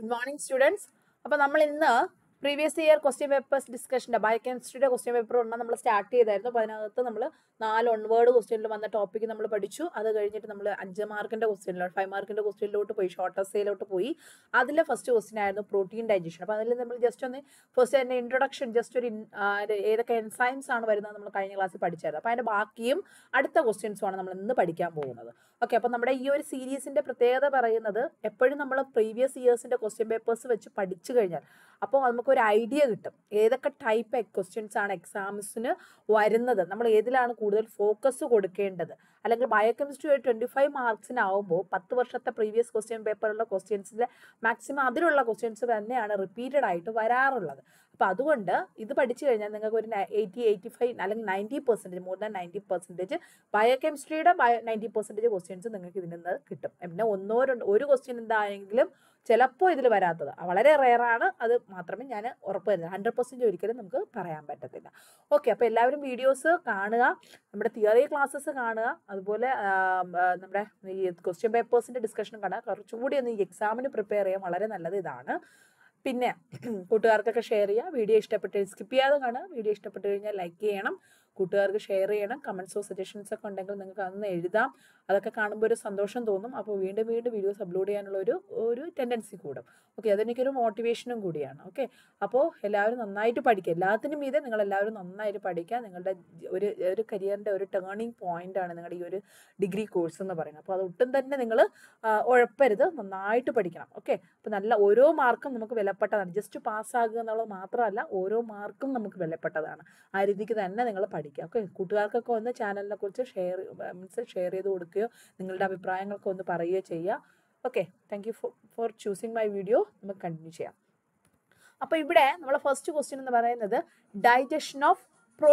Good morning students അപ്പോൾ നമ്മൾ ഇന്ന് പ്രീവിയസ് ഇയർ ക്വസ്റ്റ്യൻ പേപ്പേഴ്സ് ഡിസ്കഷന്റെ ബയോകെമിസ്ട്രിയുടെ ക്വസ്റ്റ്യൻ പേപ്പർ ഒന്ന് നമ്മൾ സ്റ്റാർട്ട് ചെയ്തായിരുന്നു. അപ്പോൾ അതിനകത്ത് നമ്മൾ നാല് ഒൺവേർഡ് ക്വസ്റ്റ്യനിൽ വന്ന ടോപ്പിക് നമ്മൾ പഠിച്ചു. അത് കഴിഞ്ഞിട്ട് നമ്മൾ അഞ്ച് മാർക്കിന്റെ ക്വസ്റ്റ്യനിലോട്ട് ഫൈവ് മാർക്കിന്റെ ക്വസ്റ്റ്യനിലോട്ട് പോയി ഷോർട്ട് എസ്സേയിലോട്ട് പോയി. അതിലെ ഫസ്റ്റ് ക്വസ്റ്റ്യൻ ആയിരുന്നു പ്രോട്ടീൻ ഡൈജഷൻ അപ്പോൾ അതിൽ നമ്മൾ ജസ്റ്റ് ഒന്ന് ഫസ്റ്റ് അതിന്റെ ഇൻട്രൊഡക്ഷൻ ജസ്റ്റ് ഒരു ഒരു ഏതൊക്കെ എൻസൈംസ് ആണ് വരുന്നത് നമ്മൾ കഴിഞ്ഞ ക്ലാസ്സിൽ പഠിച്ചായിരുന്നു. അപ്പോൾ അതിന്റെ ബാക്കിയും അടുത്ത ക്വസ്റ്റ്യൻസുമാണ് നമ്മൾ ഇന്ന് പഠിക്കാൻ പോകുന്നത്. ഓക്കെ അപ്പോൾ നമ്മുടെ ഈ ഒരു സീരീസിന്റെ പ്രത്യേകത പറയുന്നത് എപ്പോഴും നമ്മൾ പ്രീവിയസ് ഇയേഴ്സിന്റെ ക്വസ്റ്റ്യൻ പേപ്പേഴ്സ് വെച്ച് പഠിച്ചു കഴിഞ്ഞാൽ അപ്പോൾ നമുക്കൊരു ഐഡിയ കിട്ടും. ഏതൊക്കെ ടൈപ്പ് ക്വസ്റ്റ്യൻസ് ആണ് എക്സാംസിന് വരുന്നത്? നമ്മൾ ഏതിലാണ് കൂടുതൽ ഫോക്കസ് കൊടുക്കേണ്ടത്? അല്ലെങ്കിൽ ബയോകെമിസ്ട്രി ഒരു ട്വന്റി ഫൈവ് മാർക്സിനാവുമ്പോൾ പത്ത് വർഷത്തെ പ്രീവിയസ് ക്വസ്റ്റ്യൻ പേപ്പറുള്ള ക്വസ്റ്റ്യൻസിന്റെ മാക്സിമം അതിലുള്ള ക്വസ്റ്റ്യൻസ് തന്നെയാണ് റിപ്പീറ്റഡ് ആയിട്ട് വരാറുള്ളത്. അപ്പോൾ അതുകൊണ്ട് ഇത് പഠിച്ചു കഴിഞ്ഞാൽ നിങ്ങൾക്ക് ഒരു എയ്റ്റി എയ്റ്റി ഫൈവ് അല്ലെങ്കിൽ ninety percentage more than ninety percentage ബയോകെമിസ്ട്രിയുടെ bio ninety percentage questions നിങ്ങൾക്ക് ഇതിൽ നിന്ന് കിട്ടും. പിന്നെ ഒന്നോ രണ്ടോ ഒരു ക്വസ്റ്റ്യൻ എന്തായെങ്കിലും ചിലപ്പോൾ ഇതിൽ വരാത്തത്. വളരെ റെയറാണ് അത് മാത്രമേ ഞാൻ ഉറപ്പ് വരുന്നത് ഹൺഡ്രഡ് പെർസെന്റ് ഒരിക്കലും നമുക്ക് പറയാൻ പറ്റത്തില്ല. ഓക്കെ അപ്പോൾ എല്ലാവരും വീഡിയോസ് കാണുക. നമ്മുടെ തിയറി ക്ലാസ്സസ് കാണുക. അതുപോലെ നമ്മുടെ ഈ ക്വസ്റ്റ്യൻ പേപ്പേഴ്സിന്റെ ഡിസ്കഷനും കാണുക. കുറച്ചുകൂടി ഒന്ന് ഈ എക്സാമിന് പ്രിപ്പയർ ചെയ്യാൻ വളരെ നല്ലത് ഇതാണ്. പിന്നെ കൂട്ടുകാർക്കൊക്കെ ഷെയർ ചെയ്യുക. വീഡിയോ ഇഷ്ടപ്പെട്ട് സ്കിപ്പ് ചെയ്യാതെ കാണുക. വീഡിയോ ഇഷ്ടപ്പെട്ട് കഴിഞ്ഞാൽ ലൈക്ക് ചെയ്യണം. കൂട്ടുകാർക്ക് ഷെയർ ചെയ്യണം കമൻസോ സജഷൻസ് ഒക്കെ ഉണ്ടെങ്കിൽ നിങ്ങൾക്ക് അന്ന് എഴുതാം. അതൊക്കെ കാണുമ്പോൾ ഒരു സന്തോഷം തോന്നും. അപ്പോൾ വീണ്ടും വീണ്ടും വീഡിയോസ് അപ്ലോഡ് ചെയ്യാനുള്ള ഒരു ഒരു ടെൻഡൻസി കൂടും. ഓക്കെ അതെനിക്കൊരു മോട്ടിവേഷനും കൂടിയാണ്. ഓക്കെ അപ്പോൾ എല്ലാവരും നന്നായിട്ട് പഠിക്കുക. എല്ലാത്തിനും മീതെ നിങ്ങൾ എല്ലാവരും നന്നായിട്ട് പഠിക്കുക. നിങ്ങളുടെ ഒരു ഒരു കരിയറിന്റെ ഒരു ടേണിംഗ് പോയിന്റ് ആണ് നിങ്ങളുടെ ഈ ഒരു ഡിഗ്രി കോഴ്സ് എന്ന് പറയുന്നത്. അപ്പോൾ അത് ഒട്ടും തന്നെ നിങ്ങൾ ഉഴപ്പരുത്. നന്നായിട്ട് പഠിക്കണം. ഓക്കെ അപ്പോൾ നല്ല ഓരോ മാർക്കും നമുക്ക് വിലപ്പെട്ടതാണ്. ജസ്റ്റ് പാസ്സാകുക എന്നുള്ളത് മാത്രമല്ല ഓരോ മാർക്കും നമുക്ക് വിലപ്പെട്ടതാണ്. ആ രീതിക്ക് തന്നെ നിങ്ങൾ പഠിക്കുക. ഓക്കെ കൂട്ടുകാർക്കൊക്കെ ഒന്ന് ചാനലിനെ കുറിച്ച് ഷെയർ മീൻസ് ഷെയർ ചെയ്ത് കൊടുക്കുകയോ നിങ്ങളുടെ അഭിപ്രായങ്ങളൊക്കെ ഒന്ന് പറയുകയോ ചെയ്യുക. Okay thank you for choosing my video നമുക്ക് കണ്ടിന്യൂ ചെയ്യാം. അപ്പോൾ ഇവിടെ നമ്മളെ ഫസ്റ്റ് ക്വസ്റ്റ്യൻ എന്ന് പറയുന്നത് ഡൈജഷൻ ഓഫ് പ്രോ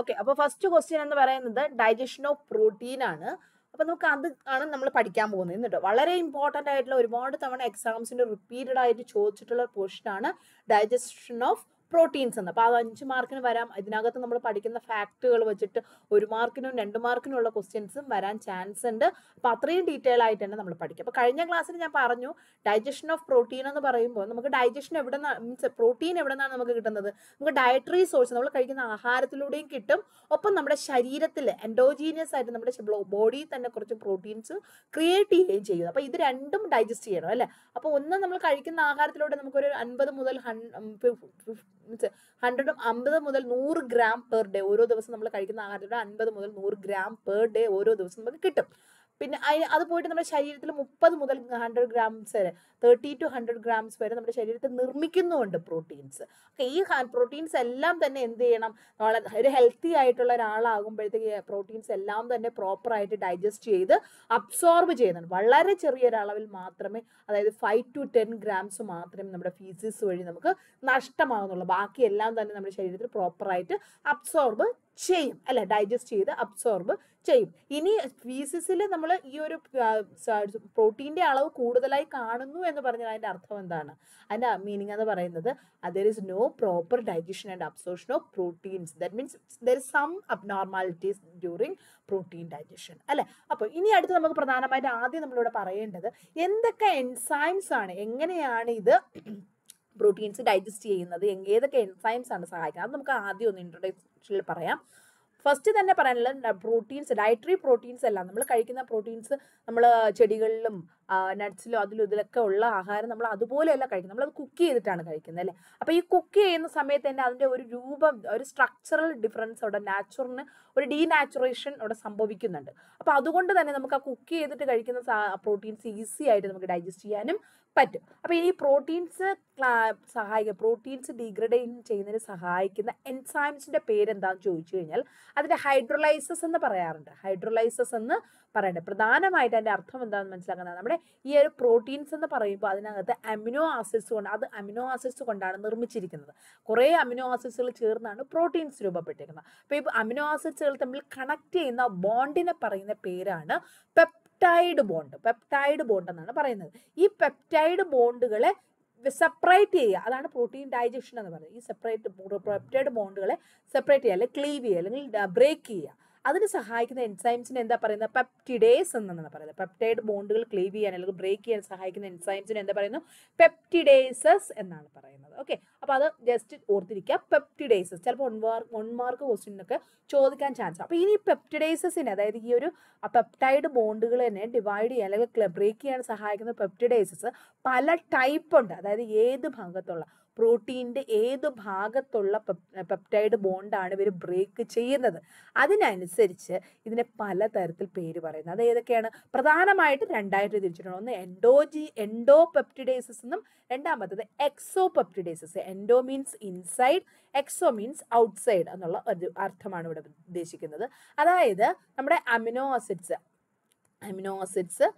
ഓക്കെ അപ്പോൾ ഫസ്റ്റ് ക്വസ്റ്റ്യൻ എന്ന് പറയുന്നത് ഡൈജഷൻ ഓഫ് പ്രോട്ടീൻ ആണ്. അപ്പോൾ നമുക്ക് അത് ആണ് നമ്മൾ പഠിക്കാൻ പോകുന്നത്. എന്നിട്ട് വളരെ ഇമ്പോർട്ടന്റ് ആയിട്ടുള്ള ഒരുപാട് തവണ എക്സാംസിന് റിപ്പീറ്റഡ് ആയിട്ട് ചോദിച്ചിട്ടുള്ള പോർഷനാണ് ഡൈജഷൻ ഓഫ് പ്രോട്ടീൻസ് എന്ന്. അപ്പോൾ അത് അഞ്ച് മാർക്കിന് വരാം. ഇതിനകത്ത് നമ്മൾ പഠിക്കുന്ന ഫാക്റ്റുകൾ വെച്ചിട്ട് ഒരു മാർക്കിനും രണ്ട് മാർക്കിനും ഉള്ള ക്വസ്റ്റ്യൻസും വരാൻ ചാൻസ് ഉണ്ട്. അപ്പോൾ അത്രയും ഡീറ്റെയിൽ ആയിട്ട് തന്നെ നമ്മൾ പഠിക്കും. അപ്പോൾ കഴിഞ്ഞ ക്ലാസ്സിൽ ഞാൻ പറഞ്ഞു ഡൈജഷൻ ഓഫ് പ്രോട്ടീൻ എന്ന് പറയുമ്പോൾ നമുക്ക് ഡൈജഷൻ എവിടെ മീൻസ് പ്രോട്ടീൻ എവിടെ നിന്നാണ് നമുക്ക് കിട്ടുന്നത്? നമുക്ക് ഡയറ്ററി സോഴ്സ് നമ്മൾ കഴിക്കുന്ന ആഹാരത്തിലൂടെയും കിട്ടും. ഒപ്പം നമ്മുടെ ശരീരത്തിൽ എൻഡോജീനിയസ് ആയിട്ട് നമ്മുടെ ബോഡിയിൽ തന്നെ കുറച്ച് പ്രോട്ടീൻസ് ക്രിയേറ്റ് ചെയ്യുകയും ചെയ്യുന്നു. അപ്പോൾ ഇത് രണ്ടും ഡൈജസ്റ്റ് ചെയ്യണം അല്ലേ? അപ്പോൾ ഒന്ന് നമ്മൾ കഴിക്കുന്ന ആഹാരത്തിലൂടെ നമുക്കൊരു അൻപത് മുതൽ മീൻസ് ഹൺഡ്രഡ് അമ്പത് മുതൽ നൂറ് ഗ്രാം പെർ ഡേ ഓരോ ദിവസം നമ്മൾ കഴിക്കുന്ന ആഹാരത്തിലൂടെ അൻപത് മുതൽ നൂറ് ഗ്രാം പെർ ഡേ ഓരോ ദിവസം നമുക്ക് കിട്ടും. പിന്നെ അതിന് അത് പോയിട്ട് നമ്മുടെ ശരീരത്തിൽ മുപ്പത് മുതൽ ഹൺഡ്രഡ് ഗ്രാംസ് വരെ തേർട്ടി ടു ഹൺഡ്രഡ് ഗ്രാംസ് വരെ നമ്മുടെ ശരീരത്തിൽ നിർമ്മിക്കുന്നുണ്ട് പ്രോട്ടീൻസ് ഈ പ്രോട്ടീൻസ് എല്ലാം തന്നെ എന്ത് ചെയ്യണം? ഒരു ഹെൽത്തി ആയിട്ടുള്ള ഒരാളാകുമ്പോഴത്തേക്ക് പ്രോട്ടീൻസ് എല്ലാം തന്നെ പ്രോപ്പറായിട്ട് ഡൈജസ്റ്റ് ചെയ്ത് അബ്സോർബ് ചെയ്യുന്നുണ്ട്. വളരെ ചെറിയൊരളവിൽ മാത്രമേ അതായത് ഫൈവ് ടു ടെൻ ഗ്രാംസ് മാത്രമേ നമ്മുടെ ഫീസിസ് വഴി നമുക്ക് നഷ്ടമാകുന്നുള്ളൂ ബാക്കി എല്ലാം തന്നെ നമ്മുടെ ശരീരത്തിൽ പ്രോപ്പറായിട്ട് അബ്സോർബ് ചെയ്യും. അല്ലെ? ഡൈജസ്റ്റ് ചെയ്ത് അബ്സോർബ് ചെയ്യും. ഇനി ഫീസിസിൽ നമ്മൾ ഈ ഒരു പ്രോട്ടീന്റെ അളവ് കൂടുതലായി കാണുന്നു എന്ന് പറഞ്ഞാൽ അതിന്റെ അർത്ഥം എന്താണ്? അതിന്റെ മീനിങ് എന്ന് പറയുന്നത് there is no proper digestion and absorption of proteins that means there is some abnormalities during protein digestion അല്ലെ? അപ്പോൾ ഇനി അടുത്ത് നമുക്ക് പ്രധാനമായിട്ട് ആദ്യം നമ്മളിവിടെ പറയേണ്ടത് എന്തൊക്കെ എൻസൈംസ് ആണ് എങ്ങനെയാണ് ഇത് പ്രോട്ടീൻസ് ഡൈജസ്റ്റ് ചെയ്യുന്നത് ഏതൊക്കെ എൻസൈംസ് ആണ് സഹായിക്കുന്നത്? അത് നമുക്ക് ആദ്യം ഒന്ന് ഇൻട്രൊഡക്ഷനിൽ പറയാം. ഫസ്റ്റ് തന്നെ പറയാനുള്ളത് പ്രോട്ടീൻസ് ഡയറ്ററി പ്രോട്ടീൻസ് എല്ലാം. നമ്മൾ കഴിക്കുന്ന പ്രോട്ടീൻസ് നമ്മൾ ചെടികളിലും നട്ട്സിലും അതിലും ഇതിലൊക്കെ ഉള്ള ആഹാരം നമ്മൾ അതുപോലെയല്ല കഴിക്കുന്നത്. നമ്മളത് കുക്ക് ചെയ്തിട്ടാണ് കഴിക്കുന്നത് അല്ലേ? അപ്പോൾ ഈ കുക്ക് ചെയ്യുന്ന സമയത്ത് തന്നെ അതിന്റെ ഒരു രൂപം ഒരു സ്ട്രക്ചറൽ ഡിഫറൻസ് അവിടെ നാച്ചുറിന് ഒരു ഡീനാച്ചുറേഷൻ അവിടെ സംഭവിക്കുന്നുണ്ട്. അപ്പോൾ അതുകൊണ്ട് തന്നെ നമുക്ക് ആ കുക്ക് ചെയ്തിട്ട് കഴിക്കുന്ന പ്രോട്ടീൻസ് ഈസി ആയിട്ട് നമുക്ക് ഡൈജസ്റ്റ് ചെയ്യാനും പറ്റും. അപ്പോൾ ഈ പ്രോട്ടീൻസ് സഹായിക്കുക പ്രോട്ടീൻസ് ഡീഗ്രഡേറ്റ് ചെയ്യുന്നതിന് സഹായിക്കുന്ന എൻസൈംസിന്റെ പേരെന്താണെന്ന് ചോദിച്ചു കഴിഞ്ഞാൽ അതിന്റെ ഹൈഡ്രോലൈസസ് എന്ന് പറയാറുണ്ട്. ഹൈഡ്രോലൈസസ് എന്ന് പറയുന്നത് പ്രധാനമായിട്ട് അതിന്റെ അർത്ഥം എന്താണെന്ന് മനസ്സിലാക്കുന്നത് നമ്മുടെ ഈ ഒരു പ്രോട്ടീൻസ് എന്ന് പറയുമ്പോൾ അതിനകത്ത് അമിനോ ആസിഡ്സ് കൊണ്ട് അത് അമിനോ ആസിഡ്സ് കൊണ്ടാണ് നിർമ്മിച്ചിരിക്കുന്നത്. കുറേ അമിനോ ആസിഡ്സുകൾ ചേർന്നാണ് പ്രോട്ടീൻസ് രൂപപ്പെട്ടിരിക്കുന്നത്. അപ്പോൾ ഈ അമിനോ ആസിഡ്സുകൾ തമ്മിൽ കണക്ട് ചെയ്യുന്ന ബോണ്ടിനെ പറയുന്ന പേരാണ് പെപ്റ്റൈഡ് ബോണ്ട് പെപ്റ്റൈഡ് ബോണ്ട് എന്നാണ് പറയുന്നത്. ഈ പെപ്റ്റൈഡ് ബോണ്ടുകളെ സെപ്പറേറ്റ് ചെയ്യുക. അതാണ് പ്രോട്ടീൻ ഡൈജഷൻ എന്ന് പറയുന്നത്. ഈ സെപ്പറേറ്റ് പെപ്റ്റൈഡ് ബോണ്ടുകളെ സെപ്പറേറ്റ് ചെയ്യുക. അല്ലെങ്കിൽ ക്ലീവ് ചെയ്യുക. അല്ലെങ്കിൽ ബ്രേക്ക് ചെയ്യുക. അതിന് സഹായിക്കുന്ന എൻസൈംസിന് എന്താ പറയുന്നത് പെപ്റ്റിഡേസ് എന്നാണ് പറയുന്നത് പെപ്റ്റൈഡ് ബോണ്ടുകൾ ക്ലീവ് ചെയ്യാൻ അല്ലെങ്കിൽ ബ്രേക്ക് ചെയ്യാൻ സഹായിക്കുന്ന എൻസൈംസിന് എന്താ പറയുന്നത് പെപ്റ്റിഡേസസ് എന്നാണ് പറയുന്നത്. ഓക്കെ അപ്പോൾ അത് ജസ്റ്റ് ഓർത്തിരിക്കുക. പെപ്റ്റിഡേസസ് ചിലപ്പോൾ വൺ മാർക്ക് ക്വസ്റ്റിനൊക്കെ ചോദിക്കാൻ ചാൻസ് അപ്പോൾ ഇനി പെപ്റ്റിഡേസസിന് അതായത് ഈ ഒരു പെപ്റ്റൈഡ് ബോണ്ടുകൾ തന്നെ ഡിവൈഡ് ചെയ്യാൻ അല്ലെങ്കിൽ ബ്രേക്ക് ചെയ്യാൻ സഹായിക്കുന്ന പെപ്റ്റിഡേസസ് പല ടൈപ്പ് ഉണ്ട്. അതായത് ഏത് ഭാഗത്തുള്ള പ്രോട്ടീന്റെ ഏത് ഭാഗത്തുള്ള പെപ്റ്റൈഡ് ബോണ്ടാണ് ഇവർ ബ്രേക്ക് ചെയ്യുന്നത്. അതിനനുസരിച്ച് ഇതിനെ പലതരത്തിൽ പേര് പറയുന്നത് അത് ഏതൊക്കെയാണ്? പ്രധാനമായിട്ട് രണ്ടായിട്ട് തിരിച്ചിട്ടുണ്ട്. ഒന്ന് എൻഡോജി എൻഡോ പെപ്റ്റിഡേസസ് എന്നും രണ്ടാമത്തത് exopeptidases endo means inside exo means outside എന്നുള്ള ഒരു അർത്ഥമാണ് ഇവിടെ ഉദ്ദേശിക്കുന്നത്. അതായത് നമ്മുടെ amino acids amino acids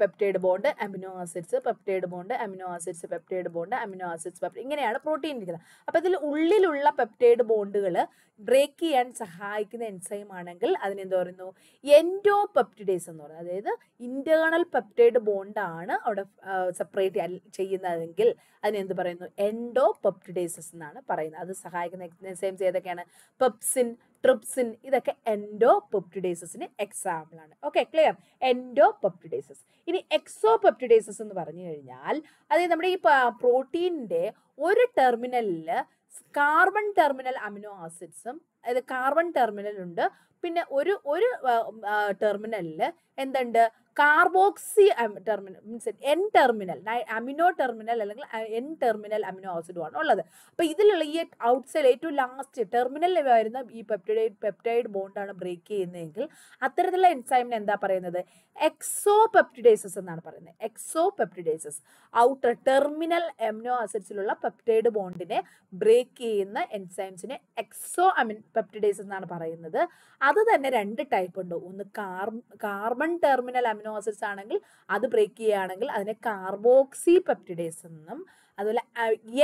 peptide bond amino acids peptide bond amino acids peptide bond amino acids peptide ഇങ്ങനെയാണ് പ്രോട്ടീൻ ഇരിക്കുന്നത്. അപ്പോൾ ഇതിൽ ഉള്ളിലുള്ള പെപ്റ്റൈഡ് ബോണ്ടുകൾ ബ്രേക്ക് ചെയ്യാൻ സഹായിക്കുന്ന എൻസൈം ആണെങ്കിൽ അതിനെന്ത് പറയുന്നു? എൻഡോ പെപ്റ്റിഡേസ് എന്ന് പറയുന്നത് അതായത് ഇന്റേണൽ പെപ്റ്റൈഡ് ബോണ്ടാണ് അവിടെ സെപ്പറേറ്റ് ചെയ്യുന്നതെങ്കിൽ അതിനെന്ത് പറയുന്നു? എൻഡോ പെപ്റ്റിഡേസസ് എന്നാണ് പറയുന്നത്. അത് സഹായിക്കുന്ന എൻസൈംസ് ഏതൊക്കെയാണ്? പെപ്സിൻ ട്രിപ്സിൻ ഇതൊക്കെ എൻഡോ പെപ്റ്റിഡേസസിന് എക്സാമ്പിൾ ആണ്. ഓക്കെ ക്ലിയർ എൻഡോ പെപ്റ്റിഡേസസ് ഇനി എക്സോ പെപ്റ്റിഡേസസ് എന്ന് പറഞ്ഞു കഴിഞ്ഞാൽ അതായത് നമ്മുടെ ഈ പ്രോട്ടീനിന്റെ ഒരു ടെർമിനലിൽ കാർബൺ ടെർമിനൽ അമിനോ ആസിഡ്സും അതായത് കാർബൺ ടെർമിനൽ ഉണ്ട്. പിന്നെ ഒരു ഒരു ടെർമിനലിൽ എന്തുണ്ട്? Carboxy terminal means N terminal amino terminal അല്ലെങ്കിൽ എൻ ടെർമിനൽ അമിനോ ആസിഡുമാണ് ഉള്ളത്. അപ്പോൾ ഇതിലുള്ള ഈ ഔട്ട്സൈഡ് ഏറ്റവും ലാസ്റ്റ് ടെർമിനൽ വരുന്ന ഈ പെപ്റ്റൈഡ് പെപ്റ്റൈഡ് ബോണ്ടാണ് ബ്രേക്ക് ചെയ്യുന്നതെങ്കിൽ അത്തരത്തിലുള്ള എൻസൈമിന് എന്താ പറയുന്നത്? എക്സോ പെപ്റ്റിഡൈസസ് എന്നാണ് പറയുന്നത്. എക്സോ പെപ്റ്റിഡൈസസ് ഔട്ടർ ടെർമിനൽ അമിനോ ആസിഡ്സിലുള്ള പെപ്റ്റൈഡ് ബോണ്ടിനെ ബ്രേക്ക് ചെയ്യുന്ന എൻസൈംസിനെ എക്സോ അമിൻ പെപ്റ്റിഡൈസസ് എന്നാണ് പറയുന്നത്. അത് തന്നെ രണ്ട് ടൈപ്പ് ഉണ്ട്. ഒന്ന് car carbon terminal amino acids ആണെങ്കിൽ അത് ബ്രേക്ക് ചെയ്യുകയാണെങ്കിൽ അതിനെ കാർബോക്സി പെപ്റ്റിഡേസ് എന്നും അതുപോലെ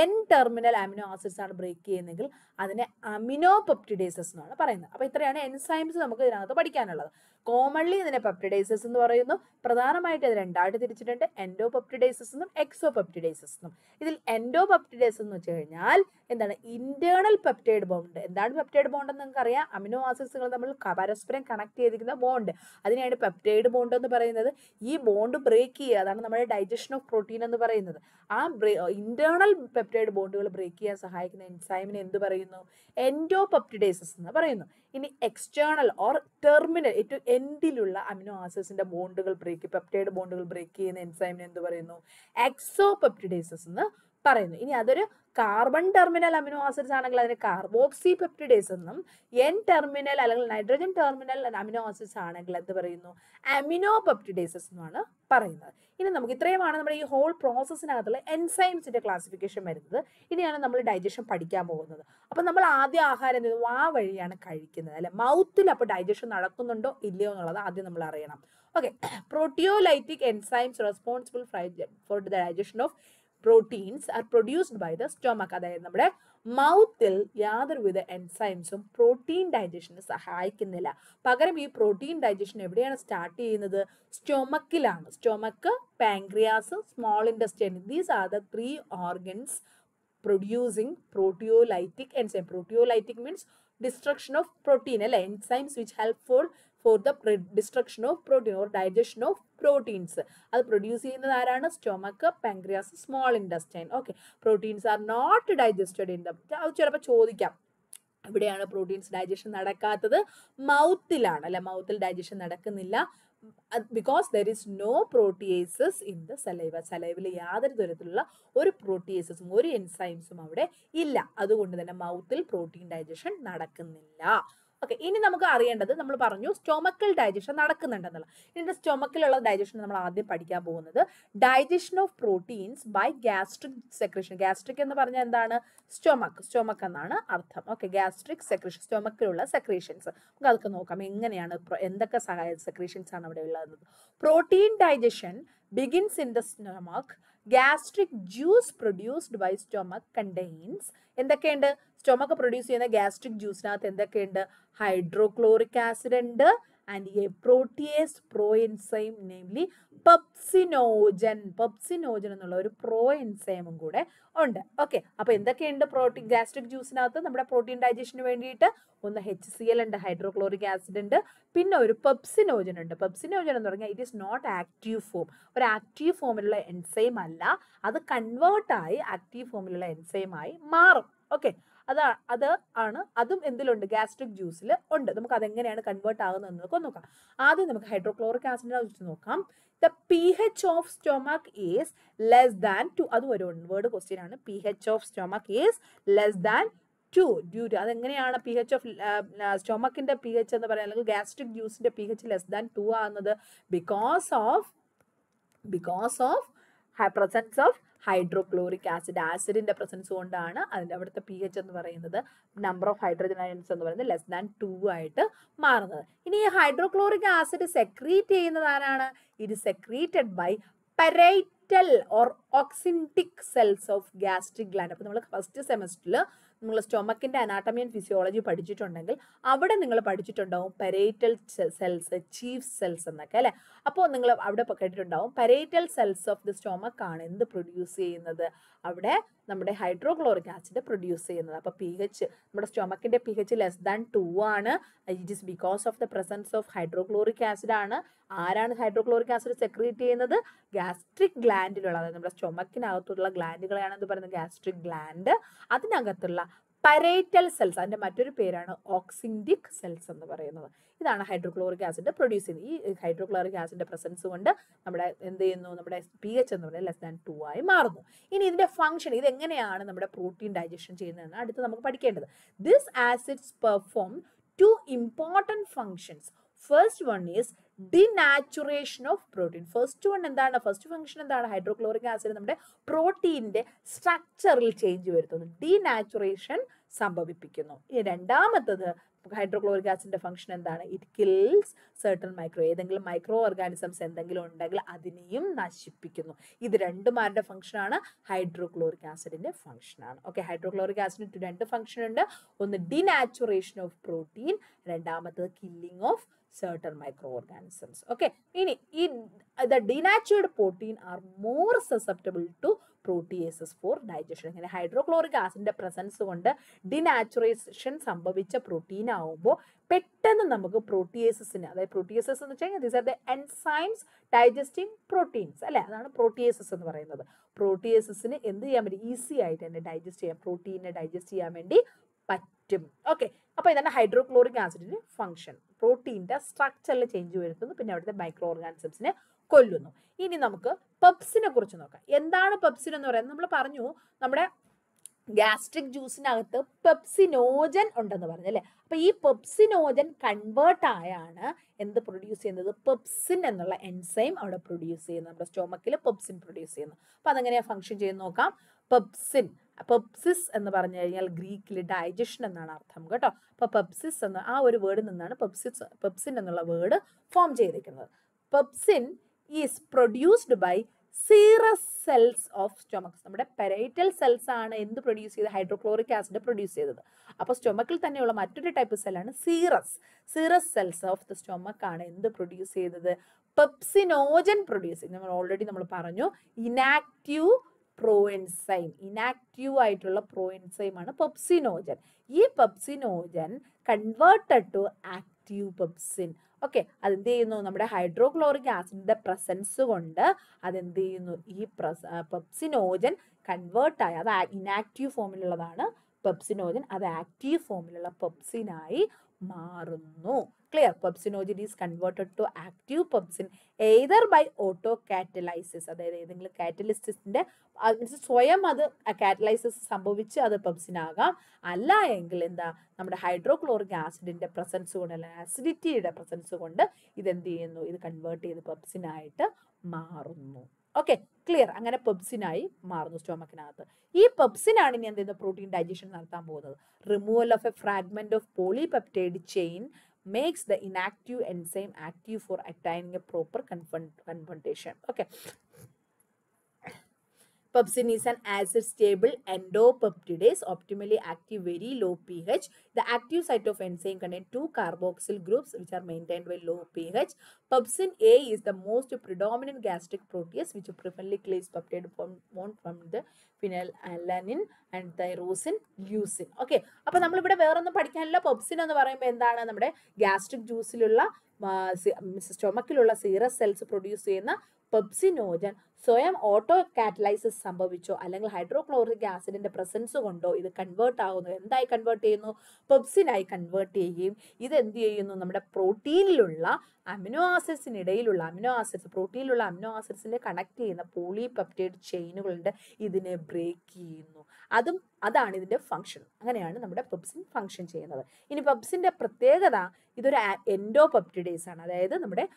എൻ ടെർമിനൽ അമിനോ ആസിഡ്സ് ആണ് ബ്രേക്ക് ചെയ്യുന്നതെങ്കിൽ അതിനെ അമിനോ പെപ്റ്റിഡേസസ് എന്നാണ് പറയുന്നത്. അപ്പോൾ ഇത്രയാണ് എൻസൈംസ് നമുക്ക് ഇതിനകത്ത് പഠിക്കാനുള്ളത്. കോമൺലി ഇതിനെ പെപ്റ്റിഡൈസസ് എന്ന് പറയുന്നു. പ്രധാനമായിട്ട് ഇത് രണ്ടായിട്ട് തിരിച്ചിട്ടുണ്ട്. എൻഡോ പെപ്റ്റിഡൈസസ് എന്നും എക്സോ പെപ്റ്റിഡൈസസ് എന്നും. ഇതിൽ എൻഡോ പെപ്റ്റിഡൈസസ് എന്ന് വെച്ച് കഴിഞ്ഞാൽ എന്താണ്? ഇന്റേണൽ പെപ്റ്റൈഡ് ബോണ്ട് എന്താണ് പെപ്റ്റൈഡ് ബോണ്ട് എന്ന് നിങ്ങൾക്ക് അറിയാം അമിനോ ആസിഡ്സുകൾ നമ്മൾ പരസ്പരം കണക്ട് ചെയ്തിരിക്കുന്ന ബോണ്ട് അതിനെയാണ് പെപ്റ്റൈഡ് ബോണ്ട് എന്ന് പറയുന്നത്. ഈ ബോണ്ട് ബ്രേക്ക് ചെയ്യുക. അതാണ് നമ്മുടെ ഡൈജഷൻ ഓഫ് പ്രോട്ടീൻ എന്ന് പറയുന്നത്. ആ ഇന്റേണൽ പെപ്റ്റൈഡ് ബോണ്ടുകൾ ബ്രേക്ക് ചെയ്യാൻ സഹായിക്കുന്ന എൻസൈമിനെ എന്ത് പറയുന്നു? എൻഡോ പെപ്റ്റിഡൈസസ് എന്ന് പറയുന്നു. ഇനി എക്സ്റ്റേണൽ ഓർ ടെർമിനൽ ഏറ്റവും എൻഡിലുള്ള അമിനോ ആസിഡ്സിന്റെ ബോണ്ടുകൾ ബ്രേക്ക് പെപ്റ്റൈഡ് ബോണ്ടുകൾ ബ്രേക്ക് ചെയ്യുന്ന എൻസൈമിനെ എന്ത് പറയുന്നു? എക്സോ പെപ്റ്റിഡേസസ് എന്ന് പറയുന്നു. ഇനി അതൊരു കാർബൺ ടെർമിനൽ അമിനോ ആസിഡ്സ് ആണെങ്കിൽ അതിന് കാർബോക്സി പെപ്റ്റിഡേസ് എന്നും എൻ ടെർമിനൽ അല്ലെങ്കിൽ നൈട്രജൻ ടെർമിനൽ അമിനോ ആസിഡ്സ് ആണെങ്കിൽ എന്ത് പറയുന്നു? അമിനോ പെപ്റ്റിഡേസസ് എന്നാണ് പറയുന്നത്. ഇനി നമുക്ക് ഇത്രയുമാണ് നമ്മുടെ ഈ ഹോൾ പ്രോസസ്സിനകത്തുള്ള എൻസൈംസിന്റെ ക്ലാസിഫിക്കേഷൻ വരുന്നത്. ഇനിയാണ് നമ്മൾ ഡൈജഷൻ പഠിക്കാൻ പോകുന്നത്. അപ്പം നമ്മൾ ആദ്യം ആഹാരം എന്ത് വാ വഴിയാണ് കഴിക്കുന്നത് അല്ലെ? മൗത്തിൽ അപ്പോൾ ഡൈജഷൻ നടക്കുന്നുണ്ടോ? ഇല്ലയോ എന്നുള്ളത് ആദ്യം നമ്മൾ അറിയണം. Okay proteolytic enzymes responsible for the digestion of proteins are produced by the stomach അതായത് നമ്മുടെ മൗത്തിൽ യാതൊരുവിധ എൻസൈംസും പ്രോട്ടീൻ ഡൈജഷന് സഹായിക്കുന്നില്ല. പകരം ഈ പ്രോട്ടീൻ ഡൈജഷൻ എവിടെയാണ് സ്റ്റാർട്ട് ചെയ്യുന്നത്? സ്റ്റൊമക്കിലാണ് stomach pancreas small intestine these are the three organs producing proteolytic enzyme proteolytic means destruction of protein അല്ലെ? Enzymes which helpful for the destruction of protein or digestion of proteins അത് produce ചെയ്യുന്നത് ആരാണ്? Stomach pancreas small intestine okay proteins are not digested in the അത് ചിലപ്പോൾ ചോദിക്കാം. ഇവിടെയാണ് proteins digestion നടക്കാത്തത്. മൗത്തിലാണ് അല്ലെ? മൗത്തിൽ ഡൈജഷൻ നടക്കുന്നില്ല. Because there is no proteases in the saliva സലൈവിൽ യാതൊരു തരത്തിലുള്ള ഒരു പ്രോട്ടിയേസസും ഒരു എൻസൈംസും അവിടെ ഇല്ല. അതുകൊണ്ട് തന്നെ മൗത്തിൽ പ്രോട്ടീൻ ഡൈജഷൻ നടക്കുന്നില്ല. ഓക്കെ ഇനി നമുക്ക് അറിയേണ്ടത് നമ്മൾ പറഞ്ഞു സ്റ്റൊമക്കൽ ഡൈജഷൻ നടക്കുന്നുണ്ടെന്നുള്ള ഇതിന്റെ സ്റ്റൊമക്കിലുള്ള ഡൈജഷൻ നമ്മൾ ആദ്യം പഠിക്കാൻ പോകുന്നത് digestion of proteins by gastric secretion gastric എന്ന് പറഞ്ഞാൽ എന്താണ്? സ്റ്റൊമക്ക് സ്റ്റൊമക്ക് എന്നാണ് അർത്ഥം. ഓക്കെ ഗ്യാസ്ട്രിക് സെക്രഷൻ സ്റ്റൊമക്കിലുള്ള സെക്രീഷൻസ് നമുക്ക് അതൊക്കെ നോക്കാം. എങ്ങനെയാണ് എന്തൊക്കെ സഹായ സെക്രീഷൻസ് ആണ് അവിടെ ഉള്ളത്? Protein digestion begins in the stomach gastric juice produced by stomach contains എന്തൊക്കെയുണ്ട്? സ്റ്റൊമക്ക് പ്രൊഡ്യൂസ് ചെയ്യുന്ന ഗ്യാസ്ട്രിക് ജ്യൂസിനകത്ത് എന്തൊക്കെയുണ്ട്? ഹൈഡ്രോക്ലോറിക് ആസിഡ് ഉണ്ട് and a protease proenzyme namely pepsinogen. Pepsinogen എന്നുള്ള ഒരു എൻസൈമും കൂടെ ഉണ്ട്. ഓക്കെ അപ്പൊ എന്തൊക്കെയുണ്ട് പ്രോട്ടീൻ ഗ്യാസ്ട്രിക് ജ്യൂസിനകത്ത് നമ്മുടെ പ്രോട്ടീൻ ഡൈജഷന് വേണ്ടിയിട്ട് ഒന്ന് എച്ച് സി എൽ ഉണ്ട് ഹൈഡ്രോക്ലോറിക് ആസിഡ് ഉണ്ട് പിന്നെ ഒരു പെപ്സിനോജൻ ഉണ്ട്. പെപ്സിനോജൻ എന്ന് പറഞ്ഞാൽ it is not active form ഒരു ആക്റ്റീവ് ഫോമിലുള്ള എൻസൈം അല്ല. അത് കൺവേർട്ടായി ആക്റ്റീവ് ഫോമിലുള്ള എൻസൈമായി മാറും. ഓക്കെ അതാ അത് ആണ് അതും എന്തിലുണ്ട്? ഗ്യാസ്ട്രിക് ജ്യൂസിൽ ഉണ്ട്. നമുക്ക് അതെങ്ങനെയാണ് കൺവേർട്ട് ആകുന്നത് എന്നൊക്കെ നോക്കാം. ആദ്യം നമുക്ക് ഹൈഡ്രോക്ലോറിക് ആസിഡിനെ കുറിച്ച് നോക്കാം. The p H of stomach is less than two അത് ഒരു വേർഡ് ക്വസ്റ്റ്യൻ ആണ്. P H of stomach is less than two due to അതെങ്ങനെയാണ് പി എച്ച് ഓഫ് സ്റ്റൊമക്കിന്റെ പി എച്ച് എന്ന് പറയുന്നത് അല്ലെങ്കിൽ gastric ജ്യൂസിന്റെ p H less than two ആകുന്നത് because of because of presence of hydrochloric acid ആസിഡിന്റെ presence കൊണ്ടാണ് അതിന്റെ അവിടുത്തെ പി എച്ച് എന്ന് പറയുന്നത് നമ്പർ ഓഫ് ഹൈഡ്രജൻ അയൻസ് എന്ന് പറയുന്നത് ലെസ് ദാൻ ടു ആയിട്ട് മാറുന്നത്. ഇനി ഈ ഹൈഡ്രോക്ലോറിക് ആസിഡ് സെക്രീറ്റ് ചെയ്യുന്നത് ആരാണ്? ഇത് secreted by parietal or oxyntic cells of gastric gland അപ്പോൾ നമ്മൾ ഫസ്റ്റ് സെമസ്റ്ററിൽ നിങ്ങൾ സ്റ്റൊമക്കിന്റെ അനാട്ടമി ആൻഡ് ഫിസിയോളജി പഠിച്ചിട്ടുണ്ടെങ്കിൽ അവിടെ നിങ്ങൾ പഠിച്ചിട്ടുണ്ടാവും പെരേറ്റൽ സെൽസ് ചീഫ് സെൽസ് എന്നൊക്കെ അല്ലേ? അപ്പോൾ നിങ്ങൾ അവിടെ കേട്ടിട്ടുണ്ടാവും parietal cells of the stomach ആണ് എന്ത് പ്രൊഡ്യൂസ് ചെയ്യുന്നത്? അവിടെ നമ്മുടെ ഹൈഡ്രോക്ലോറിക് ആസിഡ് പ്രൊഡ്യൂസ് ചെയ്യുന്നത്. അപ്പോൾ പി എച്ച് നമ്മുടെ സ്റ്റൊമക്കിന്റെ p H less than two ആണ്. It is because of the presence of hydrochloric acid ആണ്. ആരാണ് ഹൈഡ്രോക്ലോറിക് ആസിഡ് സെക്രീറ്റ് ചെയ്യുന്നത്? ഗ്യാസ്ട്രിക് ഗ്ലാൻഡിലുള്ള അതായത് നമ്മുടെ സ്റ്റൊമക്കിനകത്തുള്ള ഗ്ലാൻഡുകളെയാണ് എന്ന് പറയുന്നത്? ഗ്യാസ്ട്രിക് ഗ്ലാൻഡ് അതിനകത്തുള്ള പരേറ്റൽ സെൽസ് അതിന്റെ മറ്റൊരു പേരാണ് ഓക്സിൻഡിക് സെൽസ് എന്ന് പറയുന്നത്. ഇതാണ് ഹൈഡ്രോക്ലോറിക് ആസിഡ് പ്രൊഡ്യൂസ് ചെയ്യുന്നത്. ഈ ഹൈഡ്രോക്ലോറിക് ആസിഡിന്റെ പ്രസൻസ് കൊണ്ട് നമ്മുടെ എന്ത് ചെയ്യുന്നു? നമ്മുടെ പി എച്ച് എന്ന് പറയുന്നത് ലെസ് ദാൻ ടു ആയി മാറുന്നു. ഇനി ഇതിന്റെ ഫംഗ്ഷൻ ഇത് എങ്ങനെയാണ് നമ്മുടെ പ്രോട്ടീൻ ഡൈജഷൻ ചെയ്യുന്നതെന്ന് അടുത്ത് നമുക്ക് പഠിക്കേണ്ടത്. This acids perform two important functions first one is denaturation of protein first one എന്താണ്? ഫസ്റ്റ് ഫംഗ്ഷൻ എന്താണ്? ഹൈഡ്രോക്ലോറിക് ആസിഡ് നമ്മുടെ പ്രോട്ടീനിന്റെ സ്ട്രക്ചറിൽ ചേഞ്ച് വരുത്തുന്നു. ഡിനാച്ചുറേഷൻ സംഭവിപ്പിക്കുന്നു. ഇനി രണ്ടാമത്തത് ഹൈഡ്രോക്ലോറിക് ആസിഡിന്റെ ഫംഗ്ഷൻ എന്താണ്? ഇറ്റ് കിൽസ് സർട്ടൺ മൈക്രോ ഏതെങ്കിലും മൈക്രോ ഓർഗാനിസംസ് എന്തെങ്കിലും ഉണ്ടെങ്കിൽ അതിനെയും നശിപ്പിക്കുന്നു. ഇത് രണ്ടുമാരുടെ ഫംഗ്ഷനാണ് ഹൈഡ്രോക്ലോറിക് ആസിഡിന്റെ ഫംഗ്ഷനാണ് ഓക്കെ ഹൈഡ്രോക്ലോറിക് ആസിഡിന് രണ്ട് ഫംഗ്ഷൻ ഉണ്ട്. ഒന്ന് ഡിനാച്ചുറേഷൻ ഓഫ് പ്രോട്ടീൻ രണ്ടാമത്തത് killing of certain microorganisms. Okay. ഇനി ഈ the denatured protein are more susceptible to proteases for digestion ഇങ്ങനെ ഹൈഡ്രോക്ലോറിക് ആസിഡിന്റെ പ്രസൻസ് കൊണ്ട് ഡിനാച്ചുറേഷൻ സംഭവിച്ച പ്രോട്ടീൻ ആവുമ്പോൾ പെട്ടെന്ന് നമുക്ക് പ്രോട്ടിയേസസിന് അതായത് പ്രോട്ടിയേസസ് എന്ന് വെച്ചാൽ these are the enzymes digesting proteins അല്ലേ? അതാണ് പ്രോട്ടിയേസസ് എന്ന് പറയുന്നത്. പ്രോട്ടിയേസസിന് എന്ത് ചെയ്യാൻ പറ്റും? ഈസി ആയിട്ട് തന്നെ ഡൈജസ്റ്റ് ചെയ്യാം. പ്രോട്ടീനെ ഡൈജസ്റ്റ് ചെയ്യാൻ വേണ്ടി പറ്റും ഓക്കെ അപ്പോൾ ഇതാണ് ഹൈഡ്രോക്ലോറിക് ആസിഡിന്റെ ഫംഗ്ഷൻ പ്രോട്ടീന്റെ സ്ട്രക്ചറിൽ ചേഞ്ച് വരുത്തുന്നു. പിന്നെ അവിടുത്തെ മൈക്രോ ഓർഗാനിസംസിനെ കൊല്ലുന്നു. ഇനി നമുക്ക് പബ്സിനെ കുറിച്ച് നോക്കാം. എന്താണ് പബ്സിൻ എന്ന് പറയുന്നത്? നമ്മൾ പറഞ്ഞു നമ്മുടെ ഗ്യാസ്ട്രിക് ജ്യൂസിനകത്ത് പെപ്സിനോജൻ ഉണ്ടെന്ന് പറഞ്ഞു അല്ലേ? അപ്പൊ ഈ പെപ്സിനോജൻ കൺവേർട്ട് ആയാണ് എന്ത് പ്രൊഡ്യൂസ് ചെയ്യുന്നത്? പെപ്സിൻ എന്നുള്ള എൻസൈം അവിടെ പ്രൊഡ്യൂസ് ചെയ്യുന്നത്. നമ്മുടെ സ്റ്റോമക്കിൽ പെപ്സിൻ പ്രൊഡ്യൂസ് ചെയ്യുന്നു. അപ്പൊ അതെങ്ങനെയാ ഫംഗ്ഷൻ ചെയ്യുന്ന നോക്കാം. പെപ്സിൻ പെപ്സിസ് എന്ന് പറഞ്ഞു കഴിഞ്ഞാൽ ഗ്രീക്കിൽ ഡൈജഷൻ എന്നാണ് അർത്ഥം കേട്ടോ. അപ്പൊ പെപ്സിസ് എന്ന ആ ഒരു വേർഡിൽ നിന്നാണ് പെപ്സിസ് പെപ്സിൻ എന്നുള്ള വേർഡ് ഫോം ചെയ്തിരിക്കുന്നത്. Pepsin is produced by serous cells of stomachs നമ്മുടെ പെരൈറ്റൽ സെൽസ് ആണ് എന്ത് പ്രൊഡ്യൂസ് ചെയ്ത് ഹൈഡ്രോക്ലോറിക് ആസിഡ് പ്രൊഡ്യൂസ് ചെയ്തത്. അപ്പോൾ സ്റ്റൊമക്കിൽ തന്നെയുള്ള മറ്റൊരു type സെല്ലാണ് serous serous cells of the stomach ആണ് എന്ത് പ്രൊഡ്യൂസ് ചെയ്തത്? പെപ്സിനോജൻ പ്രൊഡ്യൂസ് ചെയ്ത്. നമ്മൾ ഓൾറെഡി നമ്മൾ പറഞ്ഞു ഇനാക്റ്റീവ് പ്രോഎൻസൈം ഇനാക്റ്റീവ് ആയിട്ടുള്ള പ്രോഎൻസൈം ആണ് പെപ്സിനോജൻ ഈ pepsinogen converted to active pepsin okay അതെന്ത് ചെയ്യുന്നു നമ്മുടെ ഹൈഡ്രോക്ലോറിക് ആസിഡിന്റെ പ്രസൻസ് കൊണ്ട് അതെന്ത് ചെയ്യുന്നു ഈ പെപ്സിനോജൻ കൺവേർട്ടായി അത് ഇനാക്റ്റീവ് ഫോമിലുള്ളതാണ് പെപ്സിനോജൻ അത് ആക്റ്റീവ് ഫോമിലുള്ള പെപ്സിനായി മാറുന്നു. Clear pepsinogen is converted to active pepsin either by autocatalysis അതായത് ഏതെങ്കിലും കാറ്റലിസ്റ്റിന്റെ സ്വയം അത് കാറ്റലൈസിസ് സംഭവിച്ച് അത് പെപ്സിനാകാം അല്ല എങ്കിൽ എന്താ നമ്മുടെ ഹൈഡ്രോക്ലോറിക് ആസിഡിന്റെ പ്രസൻസ് കൊണ്ട് അല്ലെങ്കിൽ ആസിഡിറ്റിയുടെ പ്രസൻസ് കൊണ്ട് ഇതെന്ത് ചെയ്യുന്നു? ഇത് കൺവേർട്ട് ചെയ്ത് പെപ്സിനായിട്ട് മാറുന്നു. ഓക്കെ ക്ലിയർ അങ്ങനെ പെപ്സിനായി മാറുന്നു സ്റ്റോമക്കിനകത്ത് ഈ പെപ്സിനാണ് ഇനി എന്ത് ചെയ്യുന്നത്? പ്രോട്ടീൻ ഡൈജഷൻ നടത്താൻ പോകുന്നത്. Removal of a fragment of polypeptide chain makes the inactive enzyme active for attaining a proper കൺഫൺ conformation okay. Pepsin is an acid stable endopeptidase, optimally active, very low pH. The active site of enzyme contain two carboxyl groups which are maintained by low pH. Pepsin A is the most predominant gastric protease which preferably cleaves peptide from, from the phenylalanine and tyrosine leucine. Okay, അപ്പൊ നമ്മളിവിടെ വേറൊന്നും പഠിക്കാനില്ല pepsin എന്ന് പറയുമ്പോൾ എന്താണ് നമ്മുടെ gastric ജ്യൂസിലുള്ള സ്റ്റൊമക്കിലുള്ള സീറസ് സെൽസ് പ്രൊഡ്യൂസ് ചെയ്യുന്ന പെപ്സിനോജൻ സ്വയം ഓട്ടോ കാറ്റലൈസിസ് സംഭവിച്ചോ? അല്ലെങ്കിൽ ഹൈഡ്രോക്ലോറിക് ആസിഡിന്റെ പ്രസൻസ് കൊണ്ടോ ഇത് കൺവേർട്ട് ആകുന്നു എന്തായി കൺവേർട്ട് ചെയ്യുന്നു? പെപ്സിനായി കൺവേർട്ട് ചെയ്യുകയും ഇത് എന്ത് ചെയ്യുന്നു? നമ്മുടെ പ്രോട്ടീനിലുള്ള അമിനോ ആസിഡ്സിനിടയിലുള്ള അമിനോ ആസിഡ്സ് പ്രോട്ടീനിലുള്ള അമിനോ ആസിഡ്സിനെ കണക്ട് ചെയ്യുന്ന പോളിപെപ്റ്റൈഡ് ചെയിനുകളുടെ ഇതിനെ ബ്രേക്ക് ചെയ്യുന്നു. അതും അതാണ് ഇതിന്റെ ഫംഗ്ഷൻ അങ്ങനെയാണ് നമ്മുടെ പെപ്സിൻ ഫംഗ്ഷൻ ചെയ്യുന്നത്. ഇനി പെപ്സിന്റെ പ്രത്യേകത ഇതൊരു എൻഡോ പെപ്റ്റിഡേസ് ആണ്. അതായത് നമ്മുടെ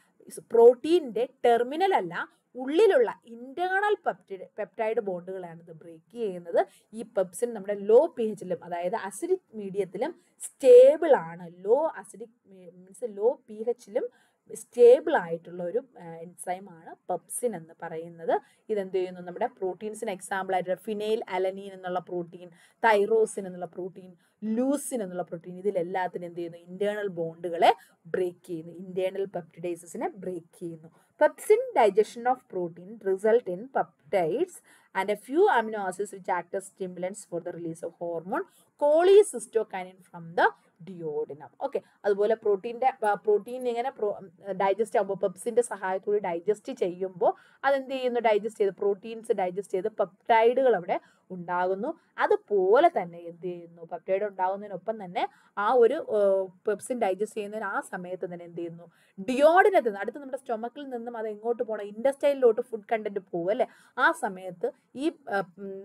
പ്രോട്ടീനിന്റെ ടെർമിനൽ അല്ല ഉള്ളിലുള്ള ഇന്റേണൽ പെപ്റ്റൈഡ് പെപ്റ്റൈഡ് ബോണ്ടുകളാണ് ഇത് ബ്രേക്ക് ചെയ്യുന്നത്. ഈ പെപ്സിൻ നമ്മുടെ ലോ പി എച്ചിലും അതായത് അസിഡിക് മീഡിയത്തിലും സ്റ്റേബിൾ ആണ്. Low acidic means low P എച്ചിലും stable ആയിട്ടുള്ള ഒരു എൻസൈമാണ് പെപ്സിൻ എന്ന് പറയുന്നത്. ഇതെന്ത് ചെയ്യുന്നു? നമ്മുടെ പ്രോട്ടീൻസിന് എക്സാമ്പിൾ ആയിട്ട് ഫിനൈൽ അലനീൻ എന്നുള്ള പ്രോട്ടീൻ തൈറോസിൻ എന്നുള്ള പ്രോട്ടീൻ ലൂസിൻ എന്നുള്ള പ്രോട്ടീൻ ഇതിലെല്ലാത്തിനും എന്ത് ചെയ്യുന്നു? ഇന്റേണൽ ബോണ്ടുകളെ ബ്രേക്ക് ചെയ്യുന്നു. ഇന്റേണൽ പെപ്റ്റിഡൈസസിനെ ബ്രേക്ക് ചെയ്യുന്നു. Pepsin digestion of protein result in peptides and a few amino acids which act as stimulants for the release of hormone. Cholecystokinin from the duodenum okay അതുപോലെ പ്രോട്ടീന്റെ protein ഇങ്ങനെ digest ആകുമ്പോൾ പെപ്സിന്റെ സഹായത്തോടെ digest ചെയ്യുമ്പോൾ അതെന്ത് ചെയ്യുന്നു? ഡൈജസ്റ്റ് ചെയ്ത് പ്രോട്ടീൻസ് ഡൈജസ്റ്റ് ചെയ്ത് പെപ്റ്റൈഡുകൾ അവിടെ ഉണ്ടാകുന്നു. അതുപോലെ തന്നെ എന്ത് ചെയ്യുന്നു? പെപ്റ്റൈഡ് ഉണ്ടാകുന്നതിനൊപ്പം തന്നെ ആ ഒരു പെപ്സിൻ ഡൈജസ്റ്റ് ചെയ്യുന്നതിന് ആ സമയത്ത് തന്നെ എന്ത് ചെയ്യുന്നു? ഡിയോഡിനത്തിൽ നിന്ന് അടുത്ത് നമ്മുടെ സ്റ്റൊമക്കിൽ നിന്നും അത് എങ്ങോട്ട് പോകണം? ഇൻഡസ്റ്റൈനിലോട്ട് ഫുഡ് കണ്ടന്റ് പോകും അല്ലേ? ആ സമയത്ത് ഈ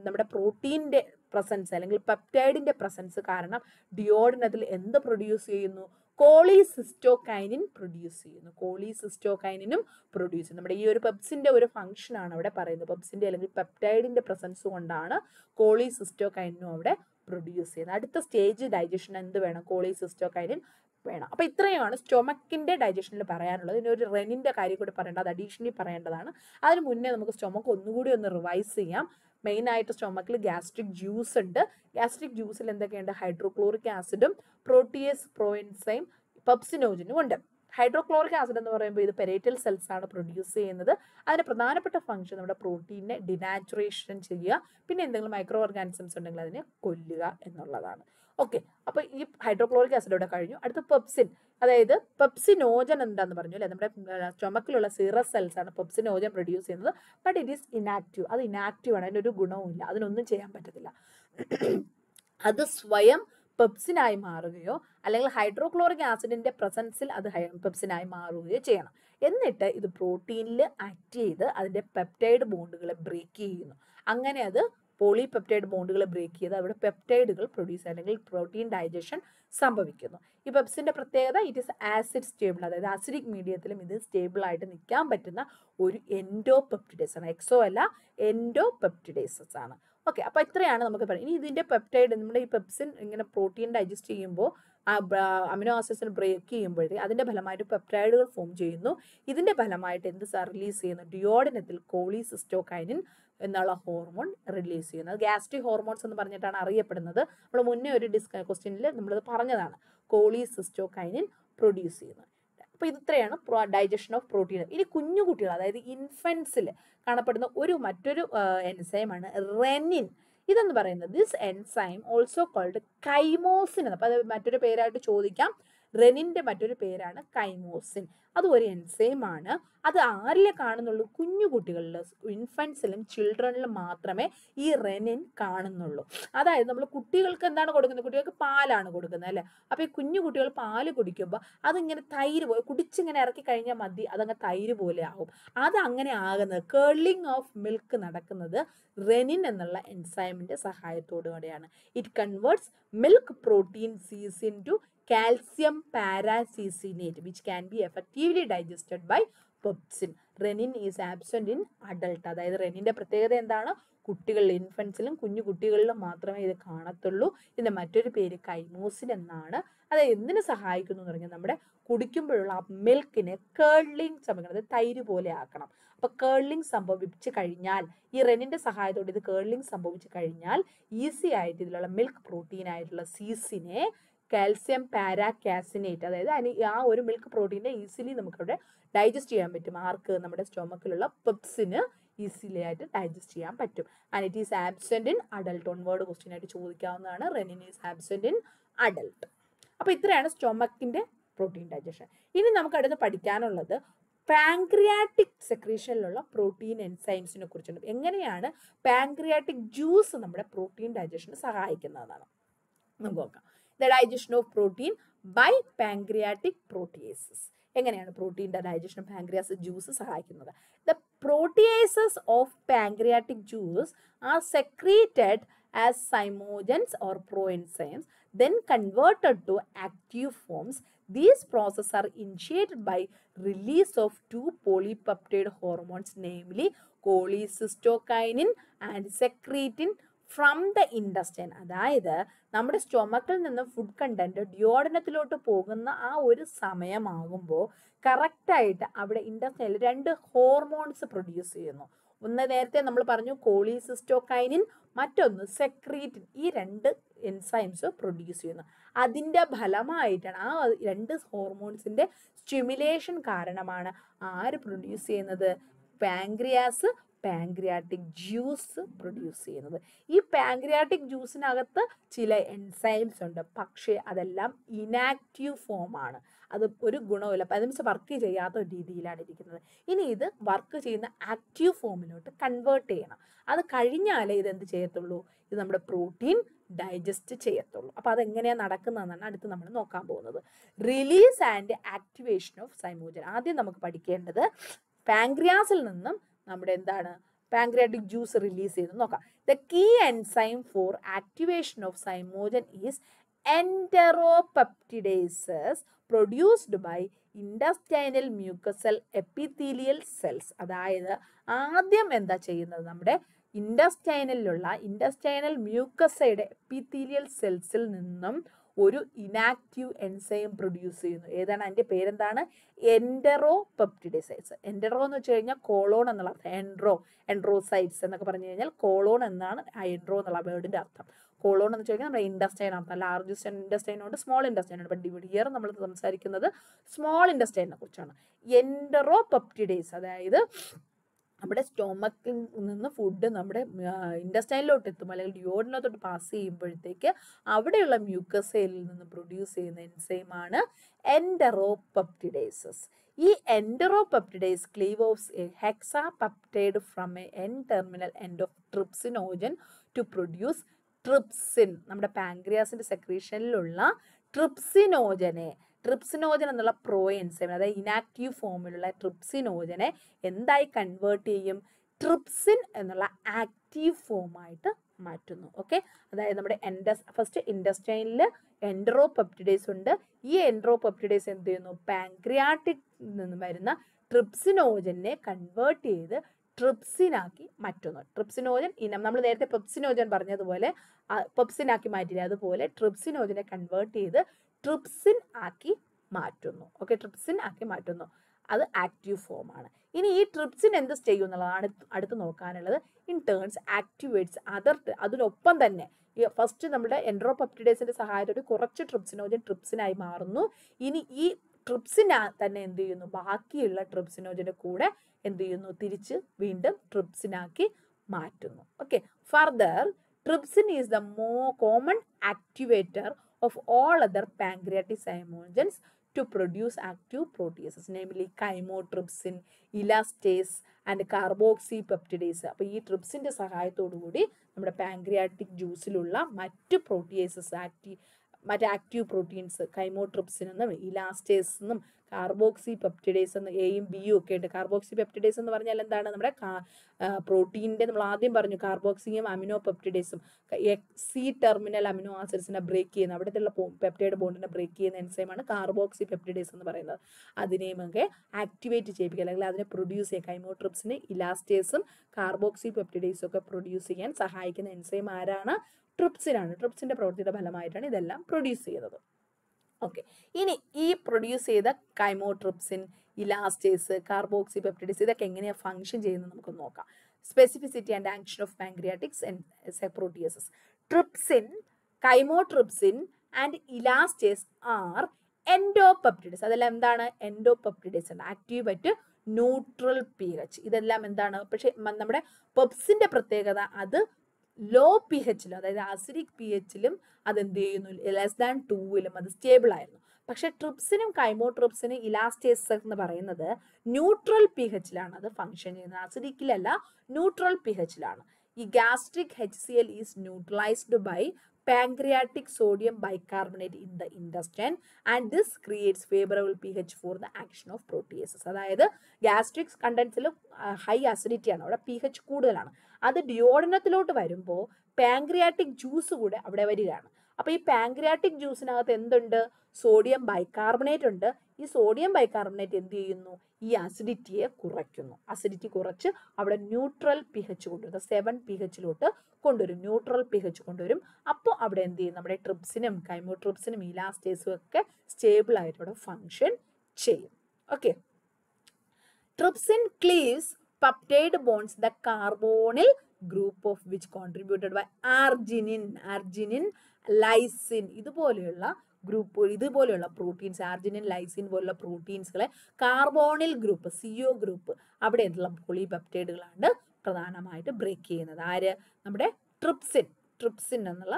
നമ്മുടെ പ്രോട്ടീന്റെ പ്രസൻസ് അല്ലെങ്കിൽ പെപ്റ്റൈഡിന്റെ പ്രസൻസ് കാരണം ഡിയോഡിനത്തിൽ എന്ത് പ്രൊഡ്യൂസ് ചെയ്യുന്നു? കോളിസിസ്റ്റോകൈനിൻ പ്രൊഡ്യൂസ് ചെയ്യുന്നു. കോളിസിസ്റ്റോകൈനിനും പ്രൊഡ്യൂസ് ചെയ്യുന്നു. നമ്മുടെ ഈ ഒരു പെപ്സിന്റെ ഒരു ഫംഗ്ഷൻ ആണ് അവിടെ പറയുന്നത്. പെപ്സിന്റെ അല്ലെങ്കിൽ പെപ്റ്റൈഡിന്റെ പ്രസൻസ് കൊണ്ടാണ് കോളിസിസ്റ്റോകൈനിനും അവിടെ പ്രൊഡ്യൂസ് ചെയ്യുന്നത്. അടുത്ത സ്റ്റേജ് ഡൈജഷൻ എന്ത് വേണം? കോളിസിസ്റ്റോകൈനിൻ വേണം. അപ്പൊ ഇത്രയാണ് സ്റ്റൊമക്കിന്റെ ഡൈജഷനിൽ പറയാനുള്ളത്. ഇനി ഒരു റെനിന്റെ കാര്യം കൂടി പറയേണ്ടത് അത് അഡീഷണലി പറയേണ്ടതാണ്. അതിന് മുന്നേ നമുക്ക് സ്റ്റൊമക്ക് ഒന്നുകൂടി ഒന്ന് റിവൈസ് ചെയ്യാം. മെയിൻ ആയിട്ട് സ്റ്റൊമക്കിൽ ഗ്യാസ്ട്രിക് ജ്യൂസ് ഉണ്ട്. ഗ്യാസ്ട്രിക് ജ്യൂസിൽ എന്തൊക്കെയുണ്ട്? ഹൈഡ്രോക്ലോറിക് ആസിഡും പ്രോട്ടിയസ് പ്രോയിൻസൈം പപ്സിനോജിനും ഉണ്ട്. ഹൈഡ്രോക്ലോറിക് ആസിഡ് എന്ന് പറയുമ്പോൾ ഇത് പെരേറ്റൽ സെൽസ് ആണ് പ്രൊഡ്യൂസ് ചെയ്യുന്നത്. അതിന്റെ പ്രധാനപ്പെട്ട ഫംഗ്ഷൻ നമ്മുടെ പ്രോട്ടീനെ ഡിനാച്ചുറേഷൻ ചെയ്യുക. പിന്നെ എന്തെങ്കിലും മൈക്രോ ഓർഗാനിസംസ് ഉണ്ടെങ്കിൽ അതിനെ കൊല്ലുക എന്നുള്ളതാണ്. ഓക്കെ. അപ്പൊ ഈ ഹൈഡ്രോക്ലോറിക് ആസിഡ് ഇവിടെ കഴിഞ്ഞു. അടുത്ത പെപ്സിൻ അതായത് പെപ്സിനോജൻ എന്താന്ന് പറഞ്ഞു അല്ലെ? നമ്മുടെ ചുമക്കിലുള്ള സീറസ് സെൽസ് ആണ് പെപ്സിനോജൻ പ്രൊഡ്യൂസ് ചെയ്യുന്നത്. ബട്ട് ഇറ്റ് ഈസ് ഇനാക്റ്റീവ് അത് ഇനാക്റ്റീവ് ആണ്. അതിനൊരു ഗുണവും ഇല്ല. അതിനൊന്നും ചെയ്യാൻ പറ്റത്തില്ല. അത് സ്വയം പെപ്സിനായി മാറുകയോ അല്ലെങ്കിൽ ഹൈഡ്രോക്ലോറിക് ആസിഡിന്റെ പ്രസൻസിൽ അത് പെപ്സിനായി മാറുകയോ ചെയ്യണം. എന്നിട്ട് ഇത് പ്രോട്ടീനിൽ ആക്ട് ചെയ്ത് അതിന്റെ പെപ്റ്റൈഡ് ബോണ്ടുകളെ ബ്രേക്ക് ചെയ്യുന്നു. അങ്ങനെ അത് പോളിപെപ്റ്റൈഡ് ബോണ്ടുകളെ ബ്രേക്ക് ചെയ്ത് അവിടെ പെപ്റ്റൈഡുകൾ പ്രൊഡ്യൂസ് അല്ലെങ്കിൽ പ്രോട്ടീൻ ഡൈജഷൻ സംഭവിക്കുന്നു. ഈ പെപ്സിന്റെ പ്രത്യേകത ഇറ്റ് ഇസ് ആസിഡ് സ്റ്റേബിൾ അതായത് ആസിഡിക് മീഡിയത്തിലും ഇത് സ്റ്റേബിൾ ആയിട്ട് നിൽക്കാൻ പറ്റുന്ന ഒരു എൻഡോ പെപ്റ്റിഡേസ് ആണ് എക്സോ അല്ല എൻഡോ പെപ്റ്റിഡേസസ് ആണ്. ഓക്കെ അപ്പോൾ ഇത്രയാണ് നമുക്ക് പറയുന്നത് ഇനി ഇതിന്റെ പെപ്റ്റൈഡ് നമ്മുടെ ഈ പെപ്സിൻ ഇങ്ങനെ പ്രോട്ടീൻ ഡൈജസ്റ്റ് ചെയ്യുമ്പോൾ അമിനോ ആസിഡ്സിന് ബ്രേക്ക് ചെയ്യുമ്പോഴത്തേക്ക് അതിന്റെ ഫലമായിട്ട് പെപ്റ്റൈഡുകൾ ഫോം ചെയ്യുന്നു. ഇതിന്റെ ഫലമായിട്ട് എന്ത് റിലീസ് ചെയ്യുന്നു? ഡിയോഡിനത്തിൽ കോളിസിസ്റ്റോകൈനിൻ എന്നുള്ള ഹോർമോൺ റിലീസ് ചെയ്യുന്നത്. ഗ്യാസ്ട്രിക് ഹോർമോൺസ് എന്ന് പറഞ്ഞിട്ടാണ് അറിയപ്പെടുന്നത്. നമ്മൾ മുന്നേ ഒരു ഡിസ്ക ക്വസ്റ്റ്യനിൽ നമ്മളത് പറഞ്ഞതാണ്. കോളിസിസ്റ്റോകൈനിൻ പ്രൊഡ്യൂസ് ചെയ്യുന്നത്. അപ്പോൾ ഇത്രയാണ് ഡൈജഷൻ ഓഫ് പ്രോട്ടീൻ ഇനി കുഞ്ഞു കുട്ടികൾ അതായത് ഇൻഫൻസിൽ കാണപ്പെടുന്ന ഒരു മറ്റൊരു എൻസൈമാണ് റെനിൻ ഇതെന്ന് പറയുന്നത് this enzyme also called chymosin അപ്പോൾ അത് മറ്റൊരു പേരായിട്ട് ചോദിക്കാം. റെനിന്റെ മറ്റൊരു പേരാണ് കൈമോസിൻ. അത് ഒരു എൻസൈം ആണ്. അത് ആരിലെ കാണുന്നുള്ളൂ? കുഞ്ഞു കുട്ടികളിൽ ഇൻഫൻസിലും ചിൽഡ്രനിലും മാത്രമേ ഈ റെനിൻ കാണുന്നുള്ളൂ. അതായത് നമ്മൾ കുട്ടികൾക്ക് എന്താണ് കൊടുക്കുന്നത്? കുട്ടികൾക്ക് പാലാണ് കൊടുക്കുന്നത് അല്ലേ? അപ്പോൾ ഈ കുഞ്ഞു കുട്ടികൾ പാൽ കുടിക്കുമ്പോൾ അതിങ്ങനെ തൈര് പോലെ കുടിച്ചിങ്ങനെ ഇറക്കി കഴിഞ്ഞാൽ മതി. അതങ്ങ് തൈര് പോലെ ആവും. അത് അങ്ങനെ ആകുന്നത് കേളിങ് ഓഫ് മിൽക്ക് നടക്കുന്നത് റെനിൻ എന്നുള്ള എൻസൈമിന്റെ സഹായത്തോടു കൂടെയാണ് ഇറ്റ് കൺവേർട്സ് മിൽക്ക് പ്രോട്ടീൻ സീസ് into calcium paracaseinate which can be effectively digested by pepsin renin is absent in adult അതായത് റെനിന്റെ പ്രത്യേകത എന്താണ്? കുട്ടികളിൽ ഇൻഫൻസിലും കുഞ്ഞു കുട്ടികളിലും മാത്രമേ ഇത് കാണത്തുള്ളൂ. ഇതിന്റെ മറ്റൊരു പേര് കൈമോസിൻ എന്നാണ്. അത് എന്തിനു സഹായിക്കുന്നു എന്ന് പറഞ്ഞാൽ നമ്മുടെ കുടിക്കുമ്പോഴുള്ള ആ മിൽക്കിനെ കേൾലിംഗ് സംഭവിക്കണം. അത് തൈര് പോലെ ആക്കണം. അപ്പൊ കേൾലിംഗ് സംഭവിച്ചു കഴിഞ്ഞാൽ ഈ റെനിന്റെ സഹായത്തോടെ ഇത് കേൾലിംഗ് സംഭവിച്ചു കഴിഞ്ഞാൽ ഈസി ആയിട്ട് ഇതിലുള്ള മിൽക്ക് പ്രോട്ടീൻ ആയിട്ടുള്ള സീസിനെ കാൽസ്യം പാരാകാസിനേറ്റ് അതായത് അതിന് ആ ഒരു മിൽക്ക് പ്രോട്ടീനെ ഈസിലി നമുക്കവിടെ ഡൈജസ്റ്റ് ചെയ്യാൻ പറ്റും. ആർക്ക്? നമ്മുടെ സ്റ്റൊമക്കിലുള്ള പെപ്സിന് ഈസിലി ആയിട്ട് ഡൈജസ്റ്റ് ചെയ്യാൻ പറ്റും. And it is absent in adult one word question ആയിട്ട് ചോദിക്കാവുന്നതാണ്. Renin is absent in adult അപ്പോൾ ഇത്രയാണ് സ്റ്റൊമക്കിന്റെ പ്രോട്ടീൻ ഡൈജഷൻ ഇനി നമുക്ക് അടുത്ത് പഠിക്കാനുള്ളത് പാങ്ക്രിയാറ്റിക് സെക്രീഷനിലുള്ള പ്രോട്ടീൻ എൻസൈംസിനെ കുറിച്ചുണ്ട് എങ്ങനെയാണ് പാങ്ക്രിയാറ്റിക് ജ്യൂസ് നമ്മുടെ പ്രോട്ടീൻ ഡൈജഷന് സഹായിക്കുന്നതാണ് നമുക്ക് നോക്കാം. The digestion of protein by pancreatic proteases എങ്ങനെയാണ് പ്രോട്ടീന്റെ ഡൈജഷൻ പാങ്ക്രിയാസ് ജ്യൂസ് സഹായിക്കുന്നത് the proteases of pancreatic juice are secreted as zymogens or proenzymes then converted to active forms these processes are initiated by release of two polypeptide hormones namely cholecystokinin and secretin from the intestine അതായത് നമ്മുടെ സ്റ്റൊമക്കിൽ നിന്ന് food content ഡിയോഡനത്തിലോട്ട് പോകുന്ന ആ ഒരു സമയമാകുമ്പോൾ കറക്റ്റായിട്ട് അവിടെ ഇൻഡസ്റ്റൈനിൽ രണ്ട് ഹോർമോൺസ് പ്രൊഡ്യൂസ് ചെയ്യുന്നു. ഒന്ന് നേരത്തെ നമ്മൾ പറഞ്ഞു കോളിസിസ്റ്റോക്കൈനിൻ മറ്റൊന്ന് സെക്രീറ്റിൻ ഈ രണ്ട് എൻസൈംസ് പ്രൊഡ്യൂസ് ചെയ്യുന്നു. അതിന്റെ ഫലമായിട്ടാണ് ആ രണ്ട് ഹോർമോൺസിന്റെ സ്റ്റിമുലേഷൻ കാരണമാണ് ആര് പ്രൊഡ്യൂസ് ചെയ്യുന്നത്? പാങ്ക്രിയാസ് പാങ്ക്രിയാറ്റിക് ജ്യൂസ് പ്രൊഡ്യൂസ് ചെയ്യുന്നത്. ഈ പാൻക്രിയാറ്റിക് ജ്യൂസിനകത്ത് ചില എൻസൈംസ് ഉണ്ട്. പക്ഷേ അതെല്ലാം ഇനാക്റ്റീവ് ഫോമാണ് അത് ഒരു ഗുണവുമില്ല. അത് മീൻസ് വർക്ക് ചെയ്യാത്ത രീതിയിലാണ് ഇരിക്കുന്നത്. ഇനി ഇത് വർക്ക് ചെയ്യുന്ന ആക്റ്റീവ് ഫോമിലോട്ട് കൺവേർട്ട് ചെയ്യണം. അത് കഴിഞ്ഞാലേ ഇത് എന്ത് ചെയ്യത്തുള്ളൂ? ഇത് നമ്മുടെ പ്രോട്ടീൻ ഡൈജസ്റ്റ് ചെയ്യത്തുള്ളൂ. അപ്പോൾ അതെങ്ങനെയാണ് നടക്കുന്നതെന്നാണ് അടുത്ത് നമ്മൾ നോക്കാൻ പോകുന്നത്. Release and activation of zymogen. ആദ്യം നമുക്ക് പഠിക്കേണ്ടത് പാൻക്രിയാസിൽ നിന്നും നമ്മുടെ എന്താണ് പാൻക്രിയാറ്റിക് ജ്യൂസ് റിലീസ് ചെയ്ത്. നോക്കാം. The key enzyme for activation of zymogen is enteropeptidases produced by intestinal mucosal epithelial cells അതായത് ആദ്യം എന്താ ചെയ്യുന്നത്? നമ്മുടെ ഇൻഡസ്റ്റൈനലിലുള്ള ഇൻഡസ്റ്റൈനൽ മ്യൂക്കസയുടെ എപ്പിത്തീലിയൽ സെൽസിൽ നിന്നും ഒരു ഇനാക്റ്റീവ് എൻസൈം പ്രൊഡ്യൂസ് ചെയ്യുന്നു. ഏതാണ്? അതിന്റെ പേരെന്താണ്? എൻഡറോ പെപ്റ്റിഡൈസൈഡ്സ് എൻഡറോ എന്ന് വെച്ച് കഴിഞ്ഞാൽ കോളോൺ എന്നുള്ള അർത്ഥം. എൻഡ്രോ എൻഡ്രോസൈഡ്സ് എന്നൊക്കെ പറഞ്ഞു കഴിഞ്ഞാൽ കോളോൺ എന്നാണ് ആ എൻഡ്രോ എന്നുള്ള വേർഡിന്റെ അർത്ഥം. കോളോൺ എന്ന് വെച്ച് കഴിഞ്ഞാൽ നമ്മുടെ ഇൻഡസ്റ്റൈൻ അർത്ഥം. ലാർജ് ഇൻഡസ്റ്റൈൻ ഉണ്ട്. സ്മോൾ ഇൻഡസ്റ്റൈൻ ഉണ്ട്. ബട്ട് ഇയർ നമ്മൾ സംസാരിക്കുന്നത് സ്മോൾ ഇൻഡസ്റ്റൈനെ കുറിച്ചാണ്. എൻഡറോ പെപ്റ്റിഡൈസ് അതായത് നമ്മുടെ സ്റ്റൊമക്കിൽ നിന്ന് ഫുഡ് നമ്മുടെ ഇൻഡസ്റ്റൈനിലോട്ട് എത്തും അല്ലെങ്കിൽ ഡിയോഡിനകത്തോട്ട് പാസ് ചെയ്യുമ്പോഴത്തേക്ക് അവിടെയുള്ള മ്യൂക്കസയിൽ നിന്ന് പ്രൊഡ്യൂസ് ചെയ്യുന്ന എൻസൈമാണ് എൻഡറോപെപ്റ്റിഡേസസ് ഈ enteropeptidase cleave a hexapeptide from a N terminal end of trypsinogen to produce trypsin നമ്മുടെ പാങ്ക്രിയാസിന്റെ സെക്രീഷനിലുള്ള ട്രിപ്സിനോജനെ ട്രിപ്സിനോജൻ എന്നുള്ള പ്രോ എൻസൈം അതായത് ഇനാക്റ്റീവ് ഫോമിലുള്ള ട്രിപ്സിനോജനെ എന്തായി കൺവേർട്ട് ചെയ്യും? ട്രിപ്സിൻ എന്നുള്ള ആക്റ്റീവ് ഫോമായിട്ട് മാറ്റുന്നു. ഓക്കെ അതായത് നമ്മുടെ എൻഡസ് ഫസ്റ്റ് ഇൻഡസ്റ്റൈനിൽ എൻഡ്രോപെപ്റ്റിഡേസ് ഉണ്ട്. ഈ എൻഡ്രോപെപ്റ്റിഡേസ് എന്ത് ചെയ്യുന്നു? പാൻക്രിയാട്ടിക് നിന്ന് വരുന്ന ട്രിപ്സിനോജനെ കൺവേർട്ട് ചെയ്ത് ട്രിപ്സിനാക്കി മാറ്റുന്നു. ട്രിപ്സിനോജൻ ഇനം നമ്മൾ നേരത്തെ പെപ്സിനോജൻ പറഞ്ഞതുപോലെ പെപ്സിനാക്കി മാറ്റില്ല അതുപോലെ ട്രിപ്സിനോജനെ കൺവേർട്ട് ചെയ്ത് ട്രിപ്സിൻ ആക്കി മാറ്റുന്നു. ഓക്കെ ട്രിപ്സിൻ ആക്കി മാറ്റുന്നു. അത് ആക്റ്റീവ് ഫോം ആണ്. ഇനി ഈ ട്രിപ്സിൻ എന്ത് ചെയ്യും എന്നുള്ളതാണ് അടുത്ത് നോക്കാനുള്ളത്. ഇൻ ടേൺസ് ആക്ടിവേറ്റ്സ് അതർ അതിനൊപ്പം തന്നെ ഫസ്റ്റ് നമ്മുടെ എൻഡ്രോപെപ്റ്റിഡേസിന്റെ സഹായത്തോടെ കുറച്ച് ട്രിപ്സിനോജൻ ട്രിപ്സിനായി മാറുന്നു. ഇനി ഈ ട്രിപ്സിന തന്നെ എന്ത് ചെയ്യുന്നു? ബാക്കിയുള്ള ട്രിപ്സിനോജന്റെ കൂടെ എന്ത് ചെയ്യുന്നു? തിരിച്ച് വീണ്ടും ട്രിപ്സിനാക്കി മാറ്റുന്നു. Okay further trypsin is the മോ common activator of all other pancreatic cyanogens to produce active proteases, namely chymotrypsin, elastase and carboxypeptidase. അപ്പോൾ ഈ ട്രിപ്സിന്റെ സഹായത്തോടു കൂടി നമ്മുടെ പാങ്ക്രിയാറ്റിക് ജ്യൂസിലുള്ള മറ്റ് പ്രോട്ടിയേസസ് ആക്റ്റീവ് മറ്റേ ആക്റ്റീവ് പ്രോട്ടീൻസ് കൈമോട്രിപ്സിൻ എന്നും ഇലാസ്റ്റേസ് എന്നും കാർബോക്സി പെപ്റ്റിഡേസ് എന്ന് എയും ബിയും ഒക്കെ ഉണ്ട്. കാർബോക്സി പെപ്റ്റിഡേസ് എന്ന് പറഞ്ഞാൽ എന്താണ്? നമ്മുടെ പ്രോട്ടീന്റെ നമ്മൾ ആദ്യം പറഞ്ഞു കാർബോക്സിയും അമിനോ പെപ്റ്റിഡേസും എക്സി ടെർമിനൽ അമിനോ ആസിഡ്സിനെ ബ്രേക്ക് ചെയ്യുന്ന അവിടുത്തെ പെപ്റ്റൈഡ് ബോണ്ടിനെ ബ്രേക്ക് ചെയ്യുന്ന എൻസൈമാണ് കാർബോക്സി പെപ്റ്റിഡേസ് എന്ന് പറയുന്നത്. അതിനെയും ഒക്കെ ആക്ടിവേറ്റ് ചെയ്യിപ്പിക്കുക അല്ലെങ്കിൽ അതിനെ പ്രൊഡ്യൂസ് ചെയ്യുക. കൈമോട്രിപ്സിന് ഇലാസ്റ്റേസും കാർബോക്സി പെപ്റ്റിഡേസും ഒക്കെ പ്രൊഡ്യൂസ് ചെയ്യാൻ സഹായിക്കുന്ന എൻസൈം ആരാണ്? ട്രിപ്സിനാണ് ട്രിപ്സിന്റെ പ്രവൃത്തിയുടെ ഫലമായിട്ടാണ് ഇതെല്ലാം പ്രൊഡ്യൂസ് ചെയ്യുന്നത്. ഓക്കെ ഇനി ഈ പ്രൊഡ്യൂസ് ചെയ്ത കൈമോട്രിപ്സിൻ ഇലാസ്റ്റേസ് കാർബോക്സി പെപ്റ്റിഡിസ് ഇതൊക്കെ എങ്ങനെയാണ് ഫംഗ്ഷൻ ചെയ്യുന്നത് നമുക്ക് നോക്കാം. Specificity and action of pancreatics and proteases trypsin chymotrypsin and elastase are endopeptidase അതെല്ലാം എന്താണ്? എൻഡോപെപ്റ്റിഡേസ് ആണ്. Active at neutral P H ഇതെല്ലാം എന്താണ്? പക്ഷെ നമ്മുടെ പെപ്സിന്റെ പ്രത്യേകത അത് ലോ പി എച്ചിലും അതായത് ആസിഡിക് പി എച്ചിലും അത് എന്ത് ചെയ്യുന്നു? ലെസ് ദാൻ ടൂവിലും അത് സ്റ്റേബിൾ ആയിരുന്നു. പക്ഷെ ട്രിപ്സിനും കൈമോട്രിപ്സിനും ഇലാസ്റ്റേസ് എന്ന് പറയുന്നത് ന്യൂട്രൽ പി എച്ചിലാണ് അത് ഫങ്ഷൻ ചെയ്യുന്നത്. ആസിഡിക്കിലല്ല ന്യൂട്രൽ പി എച്ചിലാണ് ഈ gastric H C L is neutralized by pancreatic sodium bicarbonate in the intestine and this creates favorable pH for the action of proteases. അതായത് ഗ്യാസ്ട്രിക് കണ്ടൻസിൽ ഹൈ അസിഡിറ്റി ആണ്. അവിടെ P H കൂടുതലാണ്. അത് ഡിയോഡനത്തിലോട്ട് വരുമ്പോൾ പാങ്ക്രിയാറ്റിക് ജ്യൂസ് കൂടെ അവിടെ വരികയാണ്. അപ്പോൾ ഈ പാങ്ക്രിയാറ്റിക് ജ്യൂസിനകത്ത് എന്തുണ്ട്? സോഡിയം ബൈകാർബണേറ്റ് ഉണ്ട്. ഈ സോഡിയം ബൈകാർബണേറ്റ് എന്ത് ചെയ്യുന്നു? ഈ അസിഡിറ്റിയെ കുറയ്ക്കുന്നു. അസിഡിറ്റി കുറച്ച് അവിടെ ന്യൂട്രൽ പി എച്ച് കൊണ്ടുവരും സെവൻ പി എച്ചിലോട്ട് കൊണ്ടുവരും. ന്യൂട്രൽ പി എച്ച് കൊണ്ടുവരും. അപ്പോൾ അവിടെ എന്ത് ചെയ്യും? നമ്മുടെ ട്രിപ്സിനും കൈമോട്രിപ്സിനും ഇലാസ്റ്റേസും ഒക്കെ സ്റ്റേബിൾ ആയിട്ട് അവിടെ ഫങ്ഷൻ ചെയ്യും. Okay trypsin cleaves peptide bonds the carbonyl group of which contributed by arginine arginine lysine ഇതുപോലെയുള്ള ഗ്രൂപ്പ് ഇതുപോലെയുള്ള പ്രോട്ടീൻസ് ആർജിനിൻ ലൈസിൻ പോലുള്ള പ്രോട്ടീൻസുകളെ കാർബോണിൽ ഗ്രൂപ്പ് സിഒ ഗ്രൂപ്പ് അവിടെ എന്നുള്ള പോളിപെപ്റ്റൈഡുകളാണ് പ്രധാനമായിട്ട് ബ്രേക്ക് ചെയ്യുന്നത്. ആര്? നമ്മുടെ ട്രിപ്സിൻ ട്രിപ്സിൻ എന്നുള്ള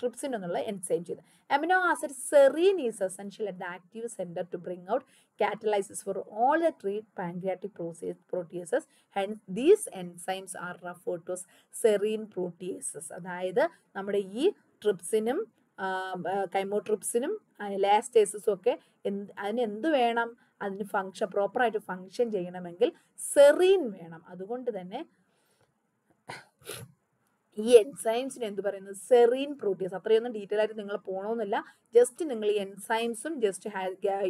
ട്രിപ്സിൻ എന്നുള്ള എൻസൈം ചെയ്ത് amino acid serine is essential at active centre to bring out catalysis for all the three pancreatic process proteases hence these enzymes are referred to as serine proteases അതായത് നമ്മുടെ ഈ ട്രിപ്സിനും കൈമോട്രിപ്സിനും ലാസ്റ്റേസസും ഒക്കെ എന്ത് അതിന് എന്ത് വേണം അതിന് ഫങ്ഷൻ പ്രോപ്പറായിട്ട് ഫങ്ഷൻ ചെയ്യണമെങ്കിൽ സെറീൻ വേണം അതുകൊണ്ട് തന്നെ ഈ എൻസൈംസിന് എന്ത് പറയുന്നത്? സെറീൻ പ്രോട്ടീൻസ് അത്രയൊന്നും ഡീറ്റെയിൽ ആയിട്ട് നിങ്ങൾ പോകണമെന്നില്ല ജസ്റ്റ് നിങ്ങൾ ഈ എൻസൈംസും ജസ്റ്റ്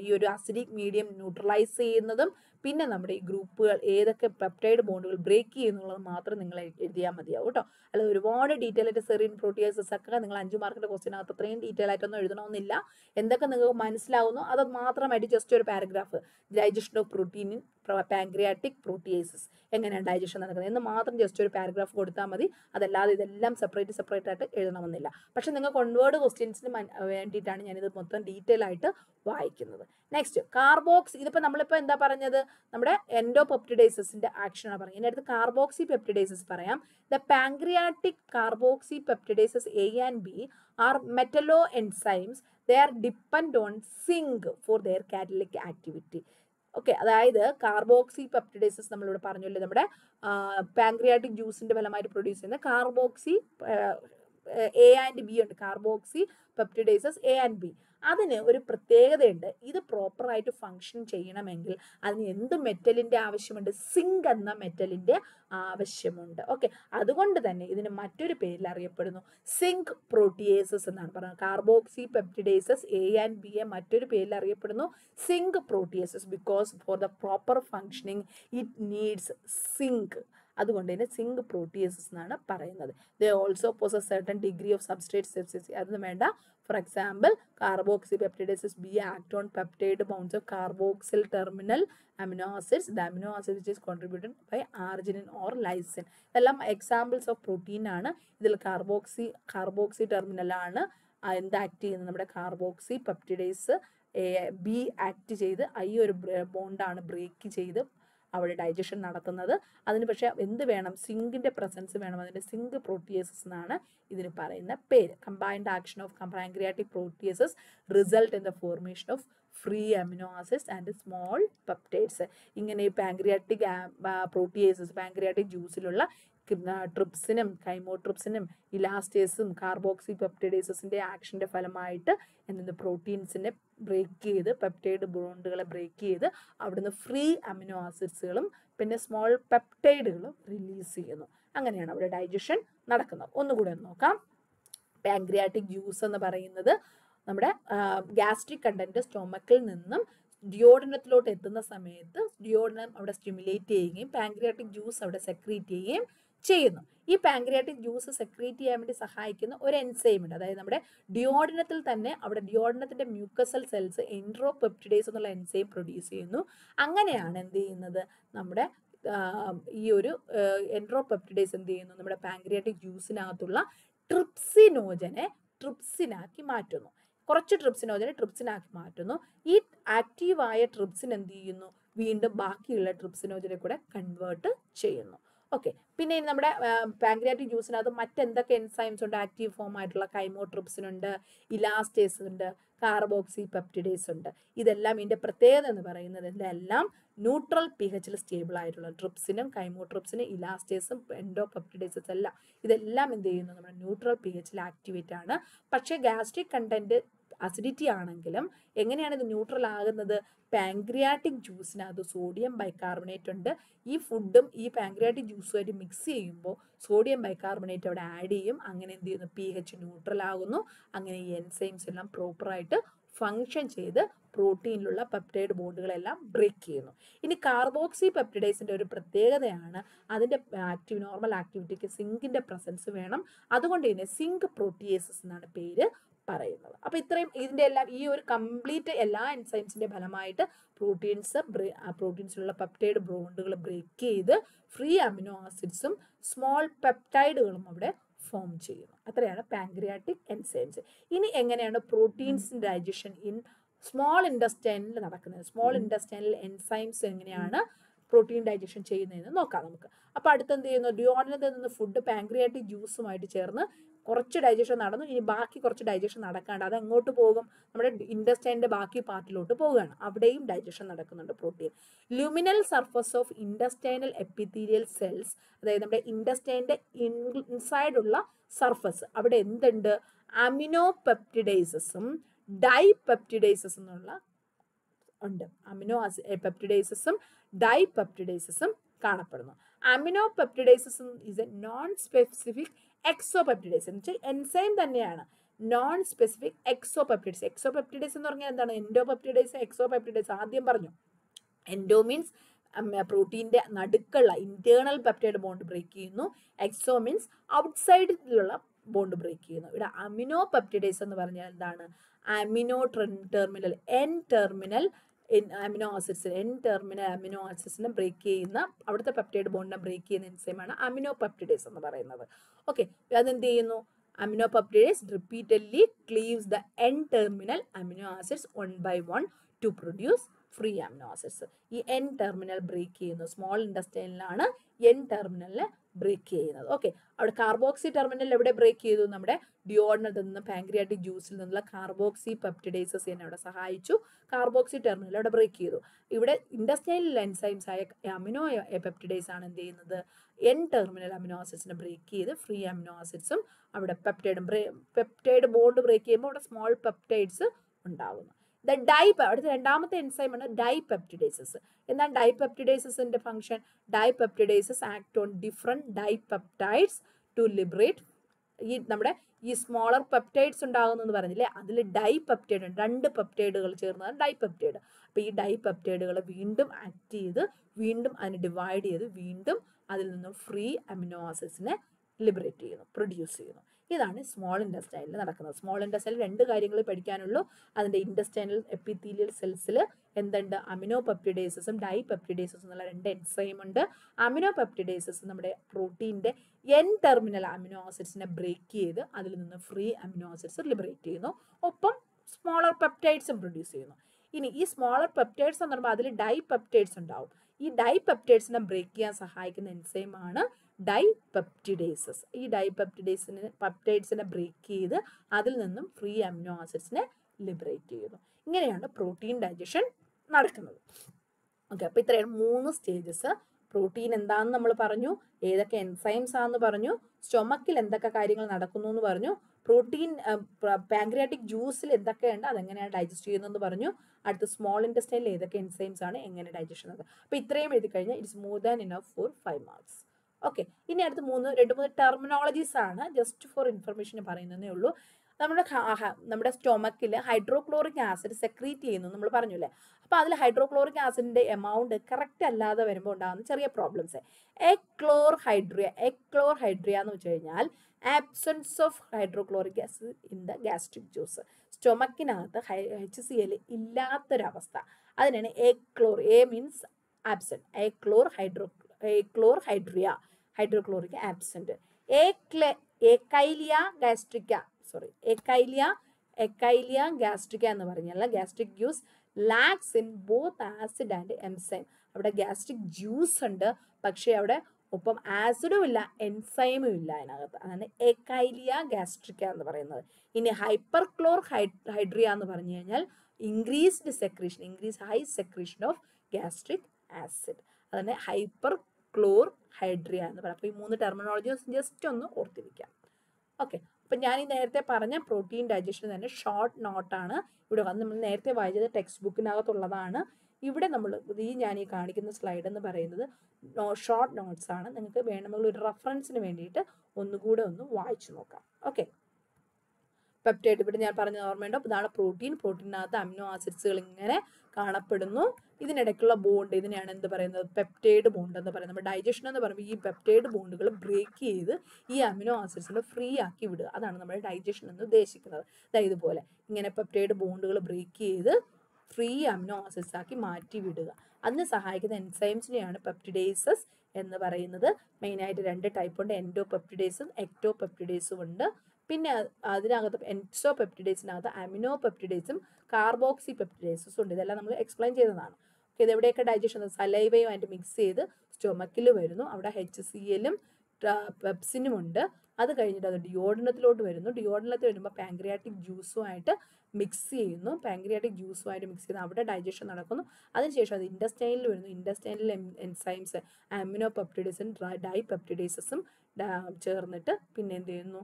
ഈ ഒരു അസിഡിക് മീഡിയം ന്യൂട്രലൈസ് ചെയ്യുന്നതും പിന്നെ നമ്മുടെ ഈ ഗ്രൂപ്പുകൾ ഏതൊക്കെ പെപ്റ്റൈഡ് ബോണ്ടുകൾ ബ്രേക്ക് ചെയ്യുന്നുള്ളത് മാത്രം നിങ്ങൾ എഴുതിയാൽ മതിയാവും കേട്ടോ അല്ലാതെ ഒരുപാട് ഡീറ്റെയിൽ ആയിട്ട് സെറീൻ പ്രോട്ടീൻസ് ഒക്കെ നിങ്ങൾ അഞ്ച് മാർക്കിന്റെ ക്വസ്റ്റിനകത്ത് അത്രയും ഡീറ്റെയിൽ ആയിട്ടൊന്നും എഴുതണമെന്നില്ല എന്തൊക്കെ നിങ്ങൾക്ക് മനസ്സിലാവുന്നു? അത് മാത്രമായിട്ട് ജസ്റ്റ് ഒരു paragraph digestion of protein pancreatic proteases എങ്ങനെയാണ് ഡൈജഷൻ നടക്കുന്നത് എന്ന് മാത്രം ജസ്റ്റ് ഒരു പാരഗ്രാഫ് കൊടുത്താൽ മതി. അതല്ലാതെ ഇതെല്ലാം സെപ്പറേറ്റ് സെപ്പറേറ്റ് ആയിട്ട് എഴുതണമെന്നില്ല. പക്ഷെ നിങ്ങൾ കൊണ്ടുവേർഡ് ക്വസ്റ്റ്യൻസിന് വേണ്ടിയിട്ടാണ് ഞാനിത് മൊത്തം ഡീറ്റെയിൽ ആയിട്ട് വായിക്കുന്നത്. നെക്സ്റ്റ് കാർബോക്സ് ഇതിപ്പോൾ നമ്മളിപ്പോൾ എന്താ പറഞ്ഞത്? നമ്മുടെ എൻഡോ പെപ്റ്റിഡൈസസിന്റെ ആക്ഷനാണ് പറഞ്ഞത്. എന്റെ അടുത്ത് കാർബോക്സി പെപ്റ്റിഡൈസസ് പറയാം. The pancreatic carboxy peptidases A and B are metalloenzymes they are depend on zinc for their catalytic activity okay അതായത് കാർബോക്സി പെപ്റ്റിഡൈസസ് നമ്മളിവിടെ പറഞ്ഞല്ലോ നമ്മുടെ പാൻക്രിയാറ്റിക് ജ്യൂസിന്റെ ഫലമായിട്ട് പ്രൊഡ്യൂസ് ചെയ്യുന്ന കാർബോക്സി എ ആൻഡ് ബി ഉണ്ട്. Carboxy peptidases A and B അതിന് ഒരു പ്രത്യേകതയുണ്ട്. ഇത് പ്രോപ്പറായിട്ട് ഫങ്ഷൻ ചെയ്യണമെങ്കിൽ അതിന് എന്ത് മെറ്റലിന്റെ ആവശ്യമുണ്ട്? സിങ്ക് എന്ന മെറ്റലിന്റെ ആവശ്യമുണ്ട്. ഓക്കെ അതുകൊണ്ട് തന്നെ ഇതിന് മറ്റൊരു പേരിൽ അറിയപ്പെടുന്നു. സിങ്ക് പ്രോട്ടിയേസസ് എന്നാണ് പറയുന്നത്. Carboxy peptidases A and B A മറ്റൊരു പേരിൽ അറിയപ്പെടുന്നു. Zinc proteases because for the proper functioning it needs zinc അതുകൊണ്ട് തന്നെ സിങ്ക് പ്രോട്ടിയേസസ് എന്നാണ് പറയുന്നത്. They also possess certain degree of substrate specificity അതൊന്നും വേണ്ട. For example carboxy peptidases B acts on peptide bonds of carboxyl terminal amino acids the amino acid which is contributed by arginine or lysine ഇതെല്ലാം examples of protein ആണ്. ഇതിൽ carboxy carboxy terminal ആണ് എന്ത് act ചെയ്യുന്നത്? നമ്മുടെ carboxy peptidase B act ചെയ്ത് ഐ ഒരു ബോണ്ടാണ് ബ്രേക്ക് ചെയ്ത് അവിടെ ഡൈജഷൻ നടത്തുന്നത്. അതിന് പക്ഷേ എന്ത് വേണം? സിങ്കിന്റെ പ്രസൻസ് വേണം. അതിന്റെ സിങ്ക് പ്രോട്ടിയേസസ് എന്നാണ് ഇതിന് പറയുന്ന പേര്. Combined action of pancreatic proteases result in the formation of free amino acids and small peptides ഇങ്ങനെ പാങ്ക്രിയാറ്റിക് പ്രോട്ടിയേസസ് പാങ്ക്രിയാറ്റിക് ജ്യൂസിലുള്ള ട്രിപ്സിനും കൈമോട്രിപ്സിനും ഇലാസ്റ്റേസും കാർബോക്സി പെപ്റ്റൈഡേസസിന്റെ ആക്ഷന്റെ ഫലമായിട്ട് എന്തെന്ന് പ്രോട്ടീൻസിനെ ബ്രേക്ക് ചെയ്ത് പെപ്റ്റൈഡ് ബോണ്ടുകളെ ബ്രേക്ക് ചെയ്ത് അവിടുന്ന് ഫ്രീ അമിനോ ആസിഡ്സുകളും പിന്നെ സ്മോൾ പെപ്റ്റൈഡുകളും റിലീസ് ചെയ്യുന്നു. അങ്ങനെയാണ് അവിടെ ഡൈജഷൻ നടക്കുന്നത്. ഒന്നുകൂടെ ഒന്ന് നോക്കാം. പാങ്ക്രിയാറ്റിക് ജ്യൂസ് എന്ന് പറയുന്നത് നമ്മുടെ ഗ്യാസ്ട്രിക് കണ്ടന്റ് സ്റ്റൊമക്കിൽ നിന്നും ഡിയോഡിനത്തിലോട്ട് എത്തുന്ന സമയത്ത് ഡിയോഡനം അവിടെ സ്റ്റിമുലേറ്റ് ചെയ്യുകയും പാങ്ക്രിയാറ്റിക് ജ്യൂസ് അവിടെ സെക്രീറ്റ് ചെയ്യുകയും ചെയ്യുന്നു. ഈ പാങ്ക്രിയാറ്റിക് ജ്യൂസ് സെക്രീറ്റ് ചെയ്യാൻ വേണ്ടി സഹായിക്കുന്ന ഒരു എൻസൈം ഉണ്ട്. അതായത് നമ്മുടെ ഡിയോഡനത്തിൽ തന്നെ അവിടെ ഡിയോഡനത്തിന്റെ മ്യൂക്കസൽ സെൽസ് എൻട്രോപെപ്റ്റിഡേസ് എന്നുള്ള എൻസൈം പ്രൊഡ്യൂസ് ചെയ്യുന്നു. അങ്ങനെയാണ് എന്ത് ചെയ്യുന്നത്? നമ്മുടെ ഈ ഒരു എൻട്രോപെപ്റ്റിഡേസ് എന്ത് ചെയ്യുന്നു? നമ്മുടെ പാങ്ക്രിയാറ്റിക് ജ്യൂസിനകത്തുള്ള ട്രിപ്സിനോജനെ ട്രിപ്സിനാക്കി മാറ്റുന്നു. കുറച്ച് ട്രിപ്സിനോജനെ ട്രിപ്സിനാക്കി മാറ്റുന്നു. ഈ ആക്റ്റീവായ ട്രിപ്സിന് എന്ത് ചെയ്യുന്നു? വീണ്ടും ബാക്കിയുള്ള ട്രിപ്സിനോജനെ കൂടെ കൺവേർട്ട് ചെയ്യുന്നു. ഓക്കെ പിന്നെ നമ്മുടെ പാങ്ക്രിയാറ്റിക് ജ്യൂസിനകത്ത് മറ്റെന്തൊക്കെ എൻസൈംസ് ഉണ്ട്? ആക്റ്റീവ് ഫോം ആയിട്ടുള്ള കൈമോട്രിപ്സിനുണ്ട് ഇലാസ്റ്റേസ് ഉണ്ട് കാർബോക്സി പെപ്റ്റിഡേസ് ഉണ്ട്. ഇതെല്ലാം ഇതിന്റെ പ്രത്യേകത എന്ന് പറയുന്നത് ഇതെല്ലാം ന്യൂട്രൽ പി എച്ചിൽ സ്റ്റേബിൾ ആയിട്ടുള്ള ട്രിപ്സിനും കൈമോട്രിപ്സിനും ഇലാസ്റ്റേസും എൻഡോ പെപ്റ്റിഡേസും എല്ലാം. ഇതെല്ലാം എന്ത് ചെയ്യുന്നു? നമ്മുടെ ന്യൂട്രൽ പി എച്ചിൽ ആക്ടിവേറ്റ് ആണ്. പക്ഷേ ഗ്യാസ്ട്രിക് കണ്ടന്റ് അസിഡിറ്റി ആണെങ്കിലും എങ്ങനെയാണ് ഇത് ന്യൂട്രൽ ആകുന്നത്? പാങ്ക്രിയാറ്റിക് ജ്യൂസിനകത്ത് സോഡിയം ബൈകാർബണേറ്റ് ഉണ്ട്. ഈ ഫുഡും ഈ പാങ്ക്രിയാറ്റിക് ജ്യൂസുമായിട്ട് മിക്സ് ചെയ്യുമ്പോൾ സോഡിയം ബൈകാർബണേറ്റ് അവിടെ ആഡ് ചെയ്യും. അങ്ങനെ എന്ത് ചെയ്യുന്നു? പി എച്ച് ന്യൂട്രൽ ആകുന്നു. അങ്ങനെ ഈ എൻസൈംസ് എല്ലാം പ്രോപ്പറായിട്ട് ഫങ്ഷൻ ചെയ്ത് പ്രോട്ടീനിലുള്ള പെപ്റ്റൈഡ് ബോണ്ടുകളെല്ലാം ബ്രേക്ക് ചെയ്യുന്നു. ഇനി കാർബോക്സി പെപ്റ്റിഡൈസിന്റെ ഒരു പ്രത്യേകതയാണ് അതിന്റെ ആക്റ്റീവ് നോർമൽ ആക്ടിവിറ്റിക്ക് സിങ്കിന്റെ പ്രസൻസ് വേണം. അതുകൊണ്ട് തന്നെ സിങ്ക് പ്രോട്ടിയേസസ് എന്നാണ് പേര്. പറയുന്നത്. അപ്പൊ ഇത്രയും ഇതിന്റെ എല്ലാം ഈ ഒരു കംപ്ലീറ്റ് എല്ലാ എൻസൈംസിന്റെ ഫലമായിട്ട് പ്രോട്ടീൻസ് പ്രോട്ടീൻസിലുള്ള പെപ്റ്റൈഡ് ബോണ്ടുകൾ ബ്രേക്ക് ചെയ്ത് ഫ്രീ അമിനോ ആസിഡ്സും സ്മോൾ പെപ്റ്റൈഡുകളും അവിടെ ഫോം ചെയ്യുന്നു. അത്രയാണ് പാങ്ക്രിയാറ്റിക് എൻസൈംസ് ഇനി എങ്ങനെയാണ് പ്രോട്ടീൻസ് ഡൈജഷൻ ഇൻ സ്മോൾ ഇൻഡസ്റ്റൈനിൽ നടക്കുന്നത്? സ്മോൾ ഇൻഡസ്റ്റൈനിൽ എൻസൈംസ് എങ്ങനെയാണ് പ്രോട്ടീൻ ഡൈജഷൻ ചെയ്യുന്നതെന്ന് നോക്കാം നമുക്ക്. അപ്പോൾ അടുത്ത് എന്ത് ചെയ്യുന്നു ഡിയോണിനത്തിൽ നിന്ന് ഫുഡ് പാങ്ക്രിയാറ്റിക് ജ്യൂസുമായിട്ട് ചേർന്ന് കുറച്ച് ഡൈജഷൻ നടന്നു. ഇനി ബാക്കി കുറച്ച് ഡൈജഷൻ നടക്കാണ്ട് അത് അങ്ങോട്ട് പോകും? നമ്മുടെ ഇൻഡസ്റ്റൈന്റെ ബാക്കി പാർട്ടിലോട്ട് പോവുകയാണ്. അവിടെയും ഡൈജഷൻ നടക്കുന്നുണ്ട് protein luminal surface of intestinal epithelial cells അതായത് നമ്മുടെ ഇൻഡസ്റ്റൈന്റെ ഇൻസൈഡ് ഉള്ള സർഫസ് അവിടെ എന്തുണ്ട്? അമിനോ പെപ്റ്റിഡൈസസും ഡൈപെപ്റ്റിഡൈസസ് എന്നുള്ള ഉണ്ട്. അമിനോ പെപ്റ്റിഡൈസസും ഡൈപെപ്റ്റിഡൈസസും കാണപ്പെടുന്നു amino പെപ്റ്റിഡൈസസും is a non specific exopeptidase എന്ന് വെച്ചാൽ എൻസൈം തന്നെയാണ്. നോൺ സ്പെസിഫിക് എക്സോപെപ്റ്റിഡേസ് എക്സോപെപ്റ്റിഡേസ് എന്ന് പറഞ്ഞാൽ എന്താണ്? എൻഡോപെപ്റ്റിഡേസ് എക്സോപെപ്റ്റിഡേസ് ആദ്യം പറഞ്ഞു. എൻഡോ മീൻസ് പ്രോട്ടീന്റെ നടുക്കുള്ള ഇന്റേണൽ പെപ്റ്റൈഡ് ബോണ്ട് ബ്രേക്ക് ചെയ്യുന്നു. എക്സോ മീൻസ് ഔട്ട്സൈഡിലുള്ള ബോണ്ട് ബ്രേക്ക് ചെയ്യുന്നു. ഇവിടെ അമിനോ പെപ്റ്റിഡൈസ് എന്ന് പറഞ്ഞാൽ എന്താണ്? Amino terminal N terminal amino acids N terminal amino ആസിഡ്സിനെ break ചെയ്യുന്ന അവിടുത്തെ പെപ്റ്റൈഡ് ബോണ്ടിനെ ബ്രേക്ക് ചെയ്യുന്ന എൻസൈമാണ് അമിനോ പെപ്റ്റിഡേസ് എന്ന് പറയുന്നത്. ഓക്കെ അതെന്ത് ചെയ്യുന്നു? Aminopeptidase repeatedly cleaves the N terminal amino acids one by one to produce free amino acids ഈ N terminal break ചെയ്യുന്നു. സ്മോൾ ഇൻഡസ്ട്രിയലിലാണ് എൻ ടെർമിനലിനെ ബ്രേക്ക് ചെയ്യുന്നത്. ഓക്കെ അവിടെ കാർബോക്സി ടെർമിനൽ എവിടെ ബ്രേക്ക് ചെയ്തു? നമ്മുടെ ഡിയോഡിനത്തിൽ നിന്ന് പാങ്ക്രിയാറ്റിക് ജ്യൂസിൽ നിന്നുള്ള കാർബോക്സി പെപ്റ്റിഡൈസസ് എന്നെ അവിടെ സഹായിച്ചു. കാർബോക്സി ടെർമിനൽ അവിടെ ബ്രേക്ക് ചെയ്തു. ഇവിടെ ഇൻഡസ്ട്രിയൽ എൻസൈംസ് ആയ അമിനോ പെപ്റ്റിഡൈസ് ആണ് എന്ത് ചെയ്യുന്നത്? എൻ ടെർമിനൽ അമിനോ ആസിഡ്സിനെ ബ്രേക്ക് ചെയ്ത് ഫ്രീ അമിനോ ആസിഡ്സും അവിടെ പെപ്റ്റൈഡും പെപ്റ്റൈഡ് ബോണ്ട് ബ്രേക്ക് ചെയ്യുമ്പോൾ അവിടെ സ്മോൾ പെപ്റ്റൈഡ്സ് ഉണ്ടാകുന്നു ദ ഡൈ അടുത്ത രണ്ടാമത്തെ എൻസൈം എൻസൈമാണ് ഡൈപെപ്റ്റിഡൈസസ് എന്താണ് ഡൈപെപ്റ്റിഡൈസസിന്റെ function dipeptidases act on different dipeptides to liberate ഈ നമ്മുടെ ഈ സ്മോളർ പെപ്റ്റൈഡ്സ് ഉണ്ടാകുന്നു പറഞ്ഞില്ലേ? അതിൽ ഡൈപെപ്റ്റൈഡ് ഉണ്ട്. രണ്ട് പെപ്റ്റൈഡുകൾ ചേർന്നതാണ് ഡൈപെപ്റ്റൈഡ് അപ്പോൾ ഈ ഡൈപെപ്റ്റൈഡുകൾ വീണ്ടും ആക്ട് ചെയ്ത് വീണ്ടും അതിനെ ഡിവൈഡ് ചെയ്ത് വീണ്ടും അതിൽ നിന്നും ഫ്രീ അമിനോ ആസിഡ്സിനെ ലിബറേറ്റ് ചെയ്യുന്നു പ്രൊഡ്യൂസ് ചെയ്യുന്നു. ഇതാണ് സ്മോൾ ഇൻഡസ്റ്റൈനിൽ നടക്കുന്നത്. സ്മോൾ ഇൻഡസ്റ്റൈനിൽ രണ്ട് കാര്യങ്ങൾ പഠിക്കാനുള്ളൂ. അതിന്റെ ഇൻഡസ്റ്റൈനൽ എപ്പിത്തീലിയൽ സെൽസിൽ എന്തുണ്ട്? അമിനോ പെപ്റ്റിഡേസസും ഡൈ പെപ്റ്റിഡേസസും എന്നുള്ള രണ്ട് എൻസൈം ഉണ്ട്. അമിനോ പെപ്റ്റിഡേസസ് നമ്മുടെ പ്രോട്ടീന്റെ എൻ ടെർമിനൽ അമിനോ ആസിഡ്സിനെ ബ്രേക്ക് ചെയ്ത് അതിൽ നിന്ന് ഫ്രീ അമിനോ ആസിഡ്സ് ലിബറേറ്റ് ചെയ്യുന്നു. ഒപ്പം സ്മോളർ പെപ്റ്റൈഡ്സും പ്രൊഡ്യൂസ് ചെയ്യുന്നു. ഇനി ഈ സ്മോളർ പെപ്റ്റൈഡ്സ് എന്ന് പറയുമ്പോൾ അതിൽ ഡൈ പെപ്റ്റൈഡ്സ് ഉണ്ടാവും. ഈ ഡൈ പെപ്റ്റൈഡ്സിനെ ബ്രേക്ക് ചെയ്യാൻ സഹായിക്കുന്ന എൻസൈമാണ് ഡൈപെപ്റ്റിഡേസസ്. ഈ ഡൈപെപ്റ്റിഡേസിനെ പെപ്റ്റൈഡ്സിനെ ബ്രേക്ക് ചെയ്ത് അതിൽ നിന്നും ഫ്രീ അമിനോ ആസിഡ്സിനെ ലിബറേറ്റ് ചെയ്യുന്നു. ഇങ്ങനെയാണ് പ്രോട്ടീൻ ഡൈജഷൻ നടക്കുന്നത്. ഓക്കെ അപ്പോൾ ഇത്രയാണ് മൂന്ന് സ്റ്റേജസ് പ്രോട്ടീൻ എന്താണെന്ന് നമ്മൾ പറഞ്ഞു ഏതൊക്കെ എൻസൈംസ് ആണെന്ന് പറഞ്ഞു സ്റ്റൊമക്കിൽ എന്തൊക്കെ കാര്യങ്ങൾ നടക്കുന്നു എന്ന് പറഞ്ഞു പ്രോട്ടീൻ പാങ്ക്രിയാറ്റിക് ജ്യൂസിൽ എന്തൊക്കെയുണ്ട് അതെങ്ങനെയാണ് ഡൈജസ്റ്റ് ചെയ്യുന്നതെന്ന് പറഞ്ഞു അടുത്ത സ്മോൾ ഇന്റസ്റ്റൈനിൽ ഏതൊക്കെ എൻസൈംസ് ആണ് എങ്ങനെ ഡൈജഷൻ നടക്കുക അപ്പോൾ ഇത്രയും എഴുതി കഴിഞ്ഞാൽ it's more than enough for five marks okay ഇനി അടുത്ത് മൂന്ന് രണ്ട് മൂന്ന് ടെർമിനോളജീസ് ആണ് ജസ്റ്റ് ഫോർ ഇൻഫർമേഷൻ പറയുന്നതേ ഉള്ളൂ. നമ്മുടെ നമ്മുടെ സ്റ്റൊമക്കിൽ ഹൈഡ്രോക്ലോറിക് ആസിഡ് സെക്രീറ്റ് ചെയ്യുന്നു നമ്മൾ പറഞ്ഞില്ലേ? അപ്പോൾ അതിൽ ഹൈഡ്രോക്ലോറിക് ആസിഡിന്റെ എമൗണ്ട് കറക്റ്റ് അല്ലാതെ വരുമ്പോൾ ഉണ്ടാകുന്ന ചെറിയ problems achlorhydria achlorhydria എന്ന് വെച്ച് കഴിഞ്ഞാൽ absence of hydrochloric acid in the gastric juice സ്റ്റൊമക്കിനകത്ത് H C L ഇല്ലാത്തൊരവസ്ഥ. അതിനാണ് achlor a means absent achlor hydro achlorhydria hydrochloric absent. Gastrica sorry achylia achylia gastrica എന്ന് പറഞ്ഞാൽ gastric juice lacks in both acid and enzyme അവിടെ gastric juice ഉണ്ട് പക്ഷേ അവിടെ ഒപ്പം ആസിഡും ഇല്ല എൻസൈമും ഇല്ല അതിനകത്ത്. അതാണ് എക്കൈലിയ ഗാസ്ട്രിക്ക എന്ന് പറയുന്നത്. ഇനി ഹൈപ്പർ ക്ലോർ ഹൈഡ്രിയ എന്ന് പറഞ്ഞു കഴിഞ്ഞാൽ increased secretion increase high secretion of gastric acid അതാണ് ഹൈപ്പർ ക്ലോർ ഹൈഡ്രിയ എന്ന് പറയാം. അപ്പോൾ ഈ മൂന്ന് ടെർമിനോളജീസ് ജസ്റ്റ് ഒന്ന് ഓർത്തിരിക്കാം ഓക്കെ അപ്പം ഞാൻ ഈ നേരത്തെ പറഞ്ഞ പ്രോട്ടീൻ ഡൈജഷൻ തന്നെ ഷോർട്ട് നോട്ടാണ് ഇവിടെ വന്ന് നമ്മൾ നേരത്തെ വായിച്ചത് ടെക്സ്റ്റ് ബുക്കിനകത്തുള്ളതാണ് ഇവിടെ നമ്മൾ ഈ ഞാൻ ഈ കാണിക്കുന്ന സ്ലൈഡ് എന്ന് പറയുന്നത് ഷോർട്ട് നോട്ട്സ് ആണ്. നിങ്ങൾക്ക് വേണമെങ്കിൽ ഒരു റെഫറൻസിന് വേണ്ടിയിട്ട് ഒന്നുകൂടെ ഒന്ന് വായിച്ചു നോക്കാം. ഓക്കെ പെപ്റ്റൈഡ് ഇവിടെ ഞാൻ പറഞ്ഞ ഓർമ്മയുണ്ടോ? ഇതാണ് പ്രോട്ടീൻ പ്രോട്ടീനകത്ത് അമിനോ ആസിഡ്സുകൾ ഇങ്ങനെ കാണപ്പെടുന്നു. ഇതിനിടയ്ക്കുള്ള ബോണ്ട് ഇതിനെയാണ് എന്ത് പറയുന്നത്? പെപ്റ്റൈഡ് ബോണ്ട് എന്ന് പറയുന്നത്. നമ്മുടെ ഡൈജഷൻ എന്ന് പറയുമ്പോൾ ഈ പെപ്റ്റൈഡ് ബോണ്ടുകൾ ബ്രേക്ക് ചെയ്ത് ഈ അമിനോ ആസിഡ്സിനെ ഫ്രീ ആക്കി വിടുക. അതാണ് നമ്മൾ ഡൈജഷൻ എന്ന് ഉദ്ദേശിക്കുന്നത്. അതായത് ഇതുപോലെ ഇങ്ങനെ പെപ്റ്റൈഡ് ബോണ്ടുകൾ ബ്രേക്ക് ചെയ്ത് ഫ്രീ അമിനോ ആസിഡ്സ് ആക്കി മാറ്റി വിടുക. അതിന് സഹായിക്കുന്ന എൻസൈംസിനെയാണ് പെപ്റ്റിഡേസസ് എന്ന് പറയുന്നത്. മെയിനായിട്ട് രണ്ട് ടൈപ്പ് ഉണ്ട്. എൻഡോ പെപ്റ്റിഡേസും എക്ടോ പെപ്റ്റിഡേസും ഉണ്ട്. പിന്നെ അതിനകത്ത് എൻസോ പെപ്റ്റിഡേസിനകത്ത് അമിനോ പെപ്റ്റിഡേസും കാർബോക്സി പെപ്റ്റിഡേസും ഉണ്ട്. ഇതെല്ലാം നമ്മൾ എക്സ്പ്ലെയിൻ ചെയ്തതാണ്. ഓക്കെ ഇത് എവിടെയൊക്കെ ഡൈജഷൻ സലൈവയുമായിട്ട് മിക്സ് ചെയ്ത് സ്റ്റൊമക്കിൽ വരുന്നു. അവിടെ എച്ച് സി എല്ലും പെപ്സിനും ഉണ്ട്. അത് കഴിഞ്ഞിട്ട് അത് ഡിയോഡനത്തിലോട്ട് വരുന്നു. ഡിയോഡനത്തിൽ വരുമ്പോൾ പാങ്ക്രിയാറ്റിക് ജ്യൂസുമായിട്ട് മിക്സ് ചെയ്യുന്നു. പാങ്ക്രിയാറ്റിക് ജ്യൂസുമായിട്ട് മിക്സ് ചെയ്യുന്നു. അവിടെ ഡൈജഷൻ നടക്കുന്നു. അതിനുശേഷം അത് ഇൻഡസ്റ്റൈനിൽ വരുന്നു. ഇൻഡസ്റ്റൈനിൽ എൻസൈംസ് അമിനോ പെപ്റ്റിഡേസും ഡൈ പെപ്റ്റിഡേസസും ചേർന്നിട്ട് പിന്നെ എന്ത് ചെയ്യുന്നു?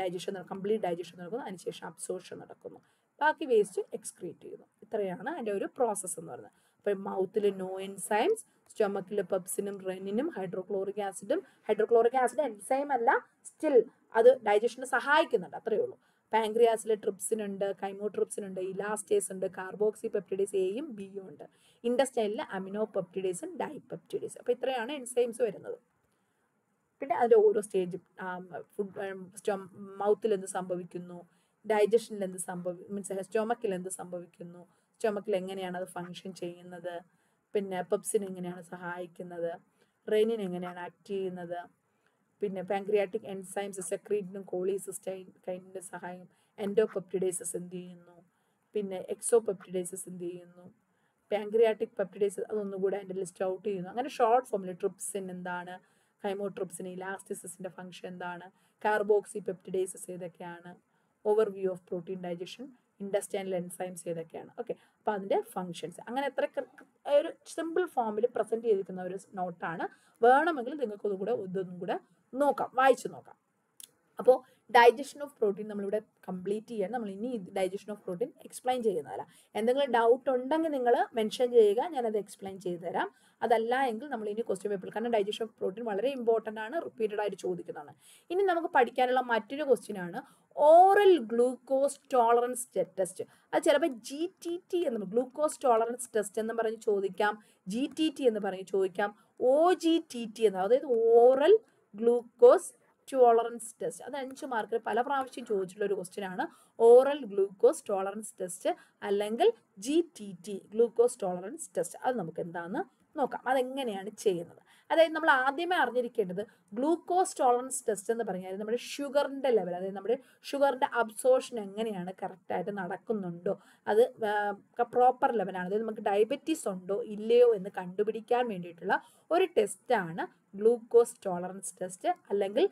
ഡൈജഷൻ കംപ്ലീറ്റ് ഡൈജഷൻ നടക്കുന്നു അതിനുശേഷം അബ്സോർഷൻ നടക്കുന്നു. ബാക്കി വേസ്റ്റ് എക്സ്ക്രീറ്റ് ചെയ്യുന്നു. ഇത്രയാണ് അതിന്റെ ഒരു പ്രോസസ്സ് എന്ന് പറയുന്നത്. അപ്പോൾ മൗത്തിൽ നോ എൻസൈംസ് സ്റ്റൊമക്കിൽ പെപ്സിനും റെനിനും ഹൈഡ്രോക്ലോറിക് ആസിഡും ഹൈഡ്രോക്ലോറിക് ആസിഡ് എൻസൈം അല്ല സ്റ്റിൽ അത് ഡൈജഷന് സഹായിക്കുന്നുണ്ട് അത്രയേ ഉള്ളൂ. പാങ്ക്രിയാസിൽ ട്രിപ്സിനുണ്ട് ഉണ്ട് ഇലാസ്റ്റേസ് ഉണ്ട് കാർബോക്സി പെപ്റ്റിഡേസ് എയും ബിയും ഉണ്ട്. ഇൻഡസ്റ്റൈനിൽ അമിനോ പെപ്റ്റിഡേസും ഡൈപെപ്റ്റിഡേസും അപ്പോൾ ഇത്രയാണ് എൻസൈംസ് വരുന്നത്. പിന്നെ അതിന്റെ ഓരോ സ്റ്റേജ് ഫുഡ് മൗത്തിൽ എന്ത് സംഭവിക്കുന്നു ഡൈജഷനിൽ എന്ത് സംഭവി മീൻസ് സ്റ്റോമക്കിൽ എന്ത് സംഭവിക്കുന്നു സ്റ്റോമക്കിൽ എങ്ങനെയാണ് അത് ഫങ്ഷൻ ചെയ്യുന്നത് പിന്നെ പെപ്സിന് എങ്ങനെയാണ് സഹായിക്കുന്നത് റെയിനിന് എങ്ങനെയാണ് ആക്ട് ചെയ്യുന്നത് പിന്നെ പാങ്ക്രിയാറ്റിക് എൻസൈംസ് സെക്രീറ്റിനും കോളിസിസ്റ്റൈൻ കൈൻഡിന്റെ സഹായം എൻഡോപെപ്റ്റിഡേസസ് എന്ത് ചെയ്യുന്നു പിന്നെ എക്സോപെപ്റ്റിഡേസസ് എന്ത് ചെയ്യുന്നു പാങ്ക്രിയാറ്റിക് പെപ്റ്റിഡേസസ് അതൊന്നുകൂടെ അതിന്റെ ലിസ്റ്റ് ഔട്ട് ചെയ്യുന്നു. അങ്ങനെ ഷോർട്ട് ഫോമിൽ ട്രിപ്സിൻ എന്താണ് ഹൈമോട്രിപ്സിന് ഇലാസ്റ്റിസിന്റെ ഫംഗ്ഷൻ എന്താണ്? കാർബോക്സി പെപ്റ്റിഡേസസ് ഏതൊക്കെയാണ് overview of protein digestion intestinal enzymes ഏതൊക്കെയാണ്? ഓക്കെ അപ്പോൾ അതിന്റെ ഫങ്ഷൻസ് അങ്ങനെ എത്ര ഒരു സിമ്പിൾ ഫോമിൽ പ്രസന്റ് ചെയ്തിരിക്കുന്ന ഒരു നോട്ടാണ് വേണമെങ്കിൽ നിങ്ങൾക്ക് ഒന്നുകൂടെ ഇതൊന്നും കൂടെ നോക്കാം വായിച്ചു നോക്കാം. അപ്പോൾ ഡൈജഷൻ ഓഫ് പ്രോട്ടീൻ നമ്മളിവിടെ കംപ്ലീറ്റ് ചെയ്യാൻ നമ്മൾ ഇനി ഡൈജഷൻ ഓഫ് പ്രോട്ടീൻ എക്സ്പ്ലെയിൻ ചെയ്യുന്നതല്ല. എന്തെങ്കിലും ഡൗട്ട് ഉണ്ടെങ്കിൽ നിങ്ങൾ മെൻഷൻ ചെയ്യുക. ഞാനത് എക്സ്പ്ലെയിൻ ചെയ്തു തരാം. അതല്ല എങ്കിൽ നമ്മൾ ഇനി ക്വസ്റ്റ്യൻ പേപ്പർ കാരണം ഡൈജഷൻ ഓഫ് പ്രോട്ടീൻ വളരെ ഇമ്പോർട്ടന്റ് ആണ്. റിപ്പീറ്റഡ് ആയിട്ട് ചോദിക്കുന്നതാണ്. ഇനി നമുക്ക് പഠിക്കാനുള്ള മറ്റൊരു ക്വസ്റ്റ്യൻ ആണ്. ഓറൽ ഗ്ലൂക്കോസ് ടോളറൻസ് ടെസ്റ്റ് അത് ചിലപ്പോൾ ജി ടി ടി എന്ന് ഗ്ലൂക്കോസ് ടോളറൻസ് ടെസ്റ്റ് എന്ന് പറഞ്ഞ് ചോദിക്കാം. ജി ടി ടി എന്ന് പറഞ്ഞ് ചോദിക്കാം. ഒ ജി ടി ടി എന്ന്. അതായത് ഓറൽ ഗ്ലൂക്കോസ് ടോളറൻസ് ടെസ്റ്റ് അത് അഞ്ച് മാർക്കിൽ പല പ്രാവശ്യം ചോദിച്ചിട്ടുള്ള ഒരു ക്വസ്റ്റ്യൻ ആണ്. ഓറൽ ഗ്ലൂക്കോസ് ടോളറൻസ് ടെസ്റ്റ് അല്ലെങ്കിൽ G T T glucose tolerance test അത് നമുക്ക് എന്താണെന്ന് നോക്കാം. അതെങ്ങനെയാണ് ചെയ്യുന്നത്? അതായത് നമ്മൾ ആദ്യമേ അറിഞ്ഞിരിക്കേണ്ടത് ഗ്ലൂക്കോസ് ടോളറൻസ് ടെസ്റ്റ് എന്ന് പറഞ്ഞാൽ നമ്മുടെ ഷുഗറിന്റെ ലെവൽ അതായത് നമ്മുടെ ഷുഗറിന്റെ അബ്സോർഷൻ എങ്ങനെയാണ് കറക്റ്റായിട്ട് നടക്കുന്നുണ്ടോ അത് പ്രോപ്പർ ലെവലാണ് അതായത് നമുക്ക് ഡയബറ്റീസ് ഉണ്ടോ ഇല്ലയോ എന്ന് കണ്ടുപിടിക്കാൻ വേണ്ടിയിട്ടുള്ള ഒരു ടെസ്റ്റാണ് ഗ്ലൂക്കോസ് ടോളറൻസ് ടെസ്റ്റ് അല്ലെങ്കിൽ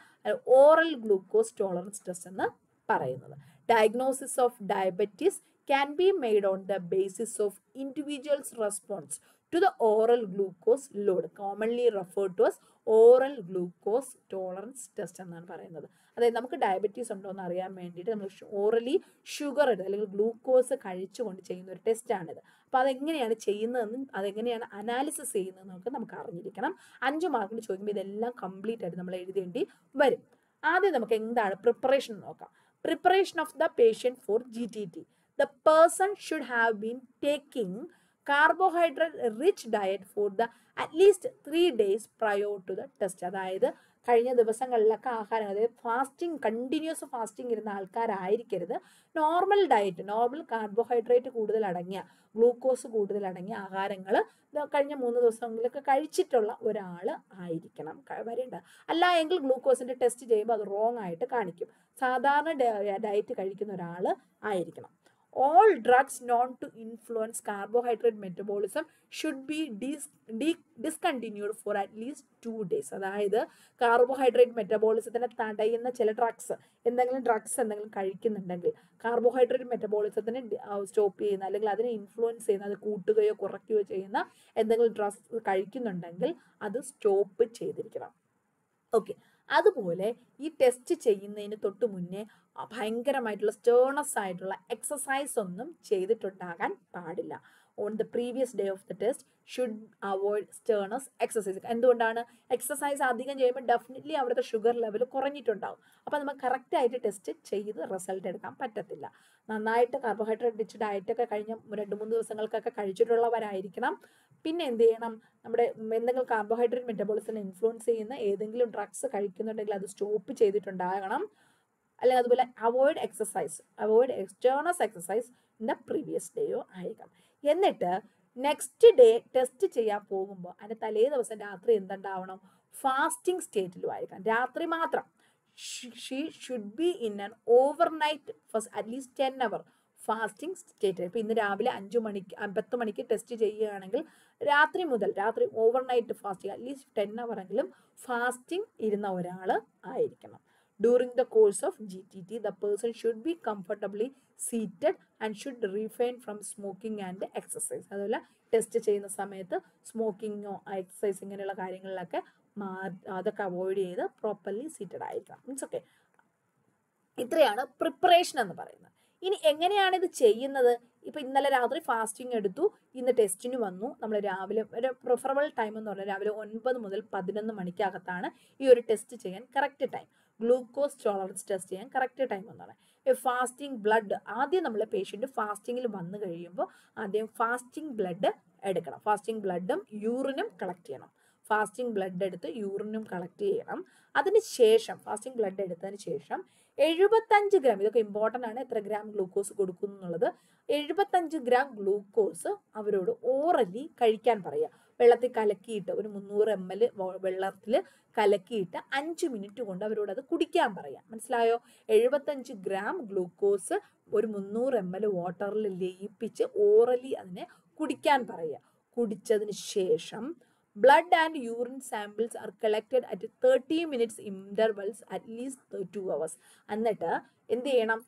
ഓറൽ ഗ്ലൂക്കോസ് ടോളറൻസ് ടെസ്റ്റ് എന്ന് പറയുന്നത്. Diagnosis of diabetes can be made on the basis of individual's response. To the oral glucose load commonly referred to as oral glucose tolerance test എന്നാണ് പറയുന്നത്. അതായത് നമുക്ക് diabetes ഉണ്ടോ എന്ന് അറിയാൻ വേണ്ടിയിട്ട് നമ്മൾ ഓറലി ഷുഗർ എടുത്ത് അല്ലെങ്കിൽ ഗ്ലൂക്കോസ് കഴിച്ചുകൊണ്ട് ചെയ്യുന്ന ഒരു ടെസ്റ്റാണിത് അപ്പോൾ അതെങ്ങനെയാണ് ചെയ്യുന്നതെന്നും അതെങ്ങനെയാണ് അനാലിസിസ് ചെയ്യുന്നതെന്നൊക്കെ നമുക്ക് അറിഞ്ഞിരിക്കണം. അഞ്ച് മാർക്കിന് ചോദിക്കുമ്പോൾ ഇതെല്ലാം കംപ്ലീറ്റ് ആയിട്ട് നമ്മൾ എഴുതേണ്ടി വരും. ആദ്യം നമുക്ക് എന്താണ് പ്രിപ്പറേഷൻ നോക്കാം. Preparation of the patient for G T T the person should have been taking carbohydrate rich diet for the at least three days prior to the test അതായത് കഴിഞ്ഞ ദിവസങ്ങളിലൊക്കെ ആഹാരം അതായത് ഫാസ്റ്റിംഗ് കണ്ടിന്യൂസ് ഫാസ്റ്റിംഗ് ഇരുന്ന ആൾക്കാരായിരിക്കരുത്. Normal diet normal carbohydrate കൂടുതൽ അടങ്ങിയ glucose കൂടുതൽ അടങ്ങിയ ആഹാരങ്ങൾ കഴിഞ്ഞ മൂന്ന് ദിവസങ്ങളിലൊക്കെ കഴിച്ചിട്ടുള്ള ഒരാൾ ആയിരിക്കണം. വരേണ്ടത് അല്ല എങ്കിൽ ഗ്ലൂക്കോസിന്റെ ടെസ്റ്റ് ചെയ്യുമ്പോൾ അത് റോങ് ആയിട്ട് കാണിക്കും. സാധാരണ ഡയറ്റ് കഴിക്കുന്ന ഒരാൾ ആയിരിക്കണം. All drugs known to influence carbohydrate metabolism should be dis di- discontinued for at two days. അതായത് കാർബോഹൈഡ്രേറ്റ് മെറ്റബോളിസത്തിനെ തടയുന്ന ചില ഡ്രഗ്സ് എന്തെങ്കിലും ഡ്രഗ്സ് എന്തെങ്കിലും കഴിക്കുന്നുണ്ടെങ്കിൽ കാർബോഹൈഡ്രേറ്റ് മെറ്റബോളിസത്തിനെ സ്റ്റോപ്പ് ചെയ്യുന്ന അല്ലെങ്കിൽ അതിനെ ഇൻഫ്ലുവൻസ് ചെയ്യുന്ന അത് കൂട്ടുകയോ കുറയ്ക്കുകയോ ചെയ്യുന്ന എന്തെങ്കിലും ഡ്രഗ്സ് കഴിക്കുന്നുണ്ടെങ്കിൽ അത് സ്റ്റോപ്പ് ചെയ്തിരിക്കണം. ഓക്കെ അതുപോലെ ഈ ടെസ്റ്റ് ചെയ്യുന്നതിന് തൊട്ട് മുന്നേ ഭയങ്കരമായിട്ടുള്ള സ്റ്റേണസ് ആയിട്ടുള്ള എക്സസൈസ് ഒന്നും ചെയ്തിട്ടുണ്ടാകാൻ പാടില്ല. On the previous day of the test should avoid strenuous exercise എന്തുകൊണ്ടാണ്? എക്സസൈസ് അധികം ചെയ്യുമ്പോൾ ഡെഫിനറ്റ്ലി അവിടുത്തെ ഷുഗർ ലെവൽ കുറഞ്ഞിട്ടുണ്ടാവും. അപ്പോൾ നമുക്ക് കറക്റ്റായിട്ട് ടെസ്റ്റ് ചെയ്ത് റിസൾട്ട് എടുക്കാൻ പറ്റത്തില്ല. നന്നായിട്ട് കാർബോഹൈഡ്രേറ്റ് റിച്ച് ഡയറ്റൊക്കെ കഴിഞ്ഞ രണ്ട് മൂന്ന് ദിവസങ്ങൾക്കൊക്കെ കഴിച്ചിട്ടുള്ളവരായിരിക്കണം. പിന്നെ എന്ത് ചെയ്യണം? നമ്മുടെ എന്തെങ്കിലും കാർബോഹൈഡ്രേറ്റ് മെറ്റബോളിസിനെ ഇൻഫ്ലുവൻസ് ചെയ്യുന്ന ഏതെങ്കിലും ഡ്രഗ്സ് കഴിക്കുന്നുണ്ടെങ്കിൽ അത് സ്റ്റോപ്പ് ചെയ്തിട്ടുണ്ടാകണം. അല്ലെങ്കിൽ അതുപോലെ avoid exercise avoid strenuous exercise in the previous ഡേയോ ആയിരിക്കണം എന്നിട്ട് നെക്സ്റ്റ് ഡേ ടെസ്റ്റ് ചെയ്യാൻ പോകുമ്പോൾ അതിന്റെ തലേ ദിവസം രാത്രി എന്തുണ്ടാവണം? ഫാസ്റ്റിംഗ് സ്റ്റേറ്റിലും ആയിരിക്കാം. രാത്രി മാത്രം. She should be in an overnight fast at least ten hour fasting state ഇപ്പം ഇന്ന് രാവിലെ അഞ്ച് മണിക്ക് പത്ത് മണിക്ക് ടെസ്റ്റ് ചെയ്യുകയാണെങ്കിൽ രാത്രി മുതൽ രാത്രി overnight fasting at least ten hour എങ്കിലും ഫാസ്റ്റിംഗ് ഇരുന്ന ഒരാൾ ആയിരിക്കണം. Course of G T T the person should be comfortably seated and should refrain from smoking and exercise അതുപോലെ ടെസ്റ്റ് ചെയ്യുന്ന സമയത്ത് സ്മോക്കിങ്ങോ എക്സസൈസ് ഇങ്ങനെയുള്ള കാര്യങ്ങളിലൊക്കെ അതൊക്കെ അവോയ്ഡ് ചെയ്ത് പ്രോപ്പർലി സീറ്റഡ് ആയിരിക്കണം. മീൻസ് ഓക്കെ ഇത്രയാണ് പ്രിപ്പറേഷൻ എന്ന് പറയുന്നത്. ഇനി എങ്ങനെയാണ് ഇത് ചെയ്യുന്നത്? ഇപ്പം ഇന്നലെ രാത്രി ഫാസ്റ്റിംഗ് എടുത്തു ഇന്ന് ടെസ്റ്റിന് വന്നു. നമ്മൾ രാവിലെ ഒരു പ്രിഫറബിൾ ടൈം എന്ന് പറഞ്ഞാൽ രാവിലെ ഒൻപത് മുതൽ പതിനൊന്ന് മണിക്കകത്താണ് ഈ ഒരു ടെസ്റ്റ് ചെയ്യാൻ correct time glucose tolerance test ചെയ്യാൻ കറക്റ്റ് ടൈം എന്നാണ്. ഫാസ്റ്റിംഗ് ബ്ലഡ് ആദ്യം നമ്മൾ പേഷ്യന്റ് ഫാസ്റ്റിങ്ങിൽ വന്നു കഴിയുമ്പോൾ ആദ്യം ഫാസ്റ്റിംഗ് ബ്ലഡ് എടുക്കണം. ഫാസ്റ്റിംഗ് ബ്ലഡും യൂറിനും കളക്ട് ചെയ്യണം. ഫാസ്റ്റിംഗ് ബ്ലഡ് എടുത്ത് യൂറിനും കളക്ട് ചെയ്യണം. അതിന് ശേഷം ഫാസ്റ്റിംഗ് ബ്ലഡ് എടുത്തതിന് ശേഷം എഴുപത്തഞ്ച് ഗ്രാം ഇതൊക്കെ ഇമ്പോർട്ടന്റ് ആണ് എത്ര ഗ്രാം ഗ്ലൂക്കോസ് കൊടുക്കുന്നു എന്നുള്ളത് എഴുപത്തഞ്ച് ഗ്രാം ഗ്ലൂക്കോസ് അവരോട് ഓറലി കഴിക്കാൻ പറയുക. വെള്ളത്തിൽ കലക്കിയിട്ട് ഒരു മുന്നൂറ് എം എൽ വെള്ളത്തിൽ കലക്കിയിട്ട് അഞ്ച് മിനിറ്റ് കൊണ്ട് അവരോട് അത് കുടിക്കാൻ പറയാം. മനസ്സിലായോ? എഴുപത്തഞ്ച് ഗ്രാം ഗ്ലൂക്കോസ് ഒരു മുന്നൂറ് എം എൽ വാട്ടറിൽ ലയിപ്പിച്ച് ഓറലി അതിനെ കുടിക്കാൻ പറയുക കുടിച്ചതിന് ശേഷം blood and urine samples are collected at thirty minutes intervals at least two hours എന്നിട്ട് എന്ത് ചെയ്യണം?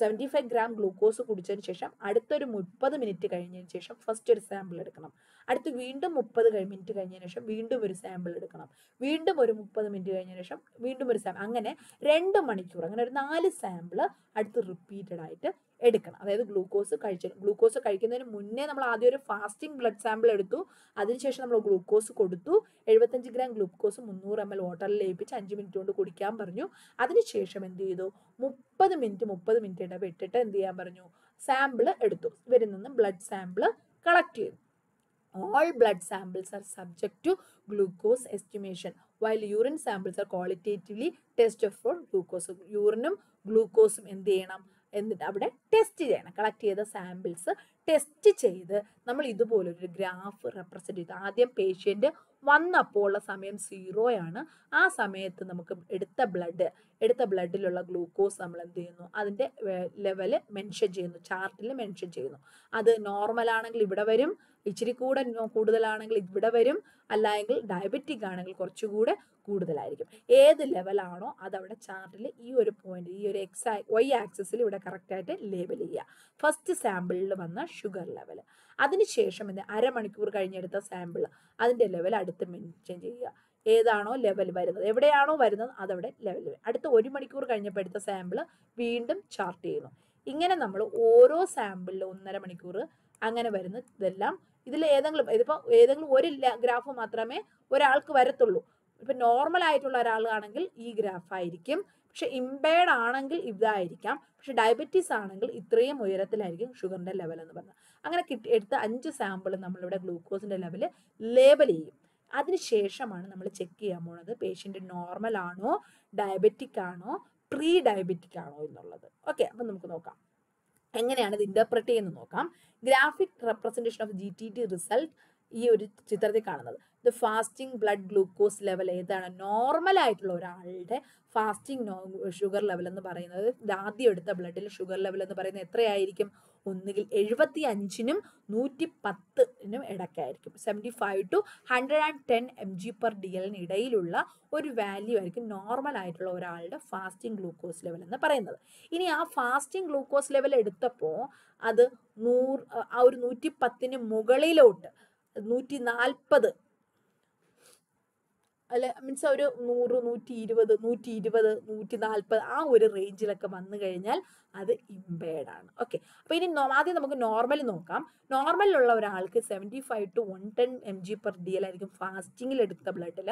സെവന്റി ഫൈവ് ഗ്രാം ഗ്ലൂക്കോസ് കുടിച്ചതിന് ശേഷം അടുത്തൊരു മുപ്പത് മിനിറ്റ് കഴിഞ്ഞതിന് ശേഷം ഫസ്റ്റ് ഒരു സാമ്പിൾ എടുക്കണം. അടുത്ത് വീണ്ടും മുപ്പത് മിനിറ്റ് കഴിഞ്ഞ ശേഷം വീണ്ടും ഒരു സാമ്പിൾ എടുക്കണം. വീണ്ടും ഒരു മുപ്പത് മിനിറ്റ് കഴിഞ്ഞ ശേഷം വീണ്ടും ഒരു സാമ്പിൾ അങ്ങനെ രണ്ട് മണിക്കൂർ അങ്ങനെ ഒരു നാല് സാമ്പിൾ അടുത്ത് റിപ്പീറ്റഡ് ആയിട്ട് എടുക്കണം. അതായത് ഗ്ലൂക്കോസ് കഴിച്ചു ഗ്ലൂക്കോസ് കഴിക്കുന്നതിന് മുന്നേ നമ്മൾ ആദ്യം ഒരു ഫാസ്റ്റിംഗ് ബ്ലഡ് സാമ്പിൾ എടുത്തു. അതിനുശേഷം നമ്മൾ ഗ്ലൂക്കോസ് കൊടുത്തു. എഴുപത്തഞ്ച് ഗ്രാം ഗ്ലൂക്കോസ് മുന്നൂറ് എം എൽ വാട്ടറിൽ ലയിപ്പിച്ച് അഞ്ച് മിനിറ്റ് കൊണ്ട് കുടിക്കാൻ പറഞ്ഞു. അതിനുശേഷം എന്ത് ചെയ്തു? മുപ്പത് മിനിറ്റ് മുപ്പത് മിനിറ്റ് ഇടവിട്ടിട്ട് എന്ത് ചെയ്യാൻ പറഞ്ഞു? സാമ്പിൾ എടുത്തു. ഇവരിൽ നിന്ന് ബ്ലഡ് സാമ്പിൾ കളക്ട് ചെയ്തു. All blood samples are subject to glucose estimation while urine samples are qualitatively tested for glucose യൂറിനും ഗ്ലൂക്കോസും എന്ത് ചെയ്യണം എന്നിട്ട് അവിടെ ടെസ്റ്റ് ചെയ്യണം കളക്ട് ചെയ്ത സാമ്പിൾസ് ടെസ്റ്റ് ചെയ്ത് നമ്മൾ ഇതുപോലൊരു ഗ്രാഫ് റെപ്രസെന്റ് ചെയ്ത് ആദ്യം പേഷ്യന്റ് വന്നപ്പോൾ ഉള്ള സമയം ആണ്. ആ സമയത്ത് നമുക്ക് എടുത്ത ബ്ലഡ് എടുത്ത ബ്ലഡിലുള്ള ഗ്ലൂക്കോസ് നമ്മൾ എന്ത് ചെയ്യുന്നു? അതിന്റെ ലെവൽ മെൻഷൻ ചെയ്യുന്നു. ചാർട്ടിൽ മെൻഷൻ ചെയ്യുന്നു. അത് നോർമൽ ആണെങ്കിൽ ഇവിടെ വരും ഇച്ചിരി കൂടെ കൂടുതലാണെങ്കിൽ ഇവിടെ വരും അല്ലെങ്കിൽ ഡയബറ്റിക് ആണെങ്കിൽ കുറച്ചുകൂടെ കൂടുതലായിരിക്കും. ഏത് ലെവലാണോ അതവിടെ ചാർട്ടിൽ ഈ ഒരു പോയിന്റ് ഈ ഒരു എക്സ് വൈ ആക്സിസിൽ ഇവിടെ കറക്റ്റായിട്ട് ലേബൽ ചെയ്യുക. ഫസ്റ്റ് സാമ്പിളിൽ വന്ന ഷുഗർ ലെവൽ അതിനുശേഷം ഇത് അരമണിക്കൂർ കഴിഞ്ഞെടുത്ത സാമ്പിൾ അതിന്റെ ലെവൽ അടുത്ത് മെൻഷൻ ചെയ്യുക. ഏതാണോ ലെവൽ വരുന്നത്. എവിടെയാണോ വരുന്നത് അതവിടെ ലെവൽ അടുത്ത ഒരു മണിക്കൂർ കഴിഞ്ഞപ്പോൾ എടുത്ത സാമ്പിൾ വീണ്ടും ചാർട്ട് ചെയ്യുന്നു. ഇങ്ങനെ നമ്മൾ ഓരോ സാമ്പിളിലും ഒന്നര മണിക്കൂർ അങ്ങനെ വരുന്ന ഇതെല്ലാം ഇതിൽ ഏതെങ്കിലും ഇതിപ്പോൾ ഏതെങ്കിലും ഒരു ഗ്രാഫ് മാത്രമേ ഒരാൾക്ക് വരത്തുള്ളൂ. ഇപ്പം നോർമൽ ആയിട്ടുള്ള ഒരാളാണെങ്കിൽ ഈ ഗ്രാഫ് ആയിരിക്കും. പക്ഷെ ഇമ്പയർഡ് ആണെങ്കിൽ ഇതായിരിക്കാം. പക്ഷെ ഡയബറ്റീസ് ആണെങ്കിൽ ഇത്രയും ഉയരത്തിലായിരിക്കും ഷുഗറിന്റെ ലെവൽ എന്ന് പറഞ്ഞത് അങ്ങനെ കിട്ടി എടുത്ത അഞ്ച് സാമ്പിൾ നമ്മളിവിടെ ഗ്ലൂക്കോസിന്റെ ലെവൽ ലേബൽ ചെയ്യും. അതിനുശേഷമാണ് നമ്മൾ ചെക്ക് ചെയ്യാൻ പോണത് പേഷ്യന്റ് നോർമൽ ആണോ ഡയബറ്റിക് ആണോ പ്രീ ഡയബറ്റിക് ആണോ എന്നുള്ളത്. ഓക്കെ അപ്പം നമുക്ക് നോക്കാം. എങ്ങനെയാണ് ഇത് ഇന്റർപ്രറ്റ് ചെയ്യുന്നത് നോക്കാം. Graphic representation of G T T result ഈ ഒരു ചിത്രത്തിൽ കാണുന്നത്. ഇത് ഫാസ്റ്റിംഗ് ബ്ലഡ് ഗ്ലൂക്കോസ് ലെവൽ ഏതാണ്? നോർമൽ ആയിട്ടുള്ള ഒരാളുടെ ഫാസ്റ്റിംഗ് ഷുഗർ ലെവൽ എന്ന് പറയുന്നത് ആദ്യം എടുത്ത ബ്ലഡിൽ ഷുഗർ ലെവൽ എന്ന് പറയുന്നത് എത്രയായിരിക്കും? ഒന്നുകിൽ എഴുപത്തി അഞ്ചിനും നൂറ്റി പത്തിനും ഇടയ്ക്കായിരിക്കും. Seventy five to hundred and ten M G per D എല്ലിന് ഇടയിലുള്ള ഒരു വാല്യൂ ആയിരിക്കും നോർമൽ ആയിട്ടുള്ള ഒരാളുടെ ഫാസ്റ്റിംഗ് ഗ്ലൂക്കോസ് ലെവൽ എന്ന് പറയുന്നത്. ഇനി ആ ഫാസ്റ്റിംഗ് ഗ്ലൂക്കോസ് ലെവൽ എടുത്തപ്പോൾ അത് നൂറ് ആ ഒരു നൂറ്റി പത്തിന് മുകളിലോട്ട് നൂറ്റി നാൽപ്പത് അല്ലെ? മീൻസ് ഒരു നൂറ് നൂറ്റി ഇരുപത് നൂറ്റി ഇരുപത് നൂറ്റി നാൽപ്പത് ആ ഒരു റേഞ്ചിലൊക്കെ വന്നു കഴിഞ്ഞാൽ അത് ഇമ്പേർഡാണ് ഓക്കെ അപ്പോൾ ഇനി ആദ്യം നമുക്ക് നോർമൽ നോക്കാം. നോർമലിലുള്ള ഒരാൾക്ക് seventy five to one ten M G per D L ആയിരിക്കും ഫാസ്റ്റിങ്ങിൽ എടുത്ത ബ്ലഡിൽ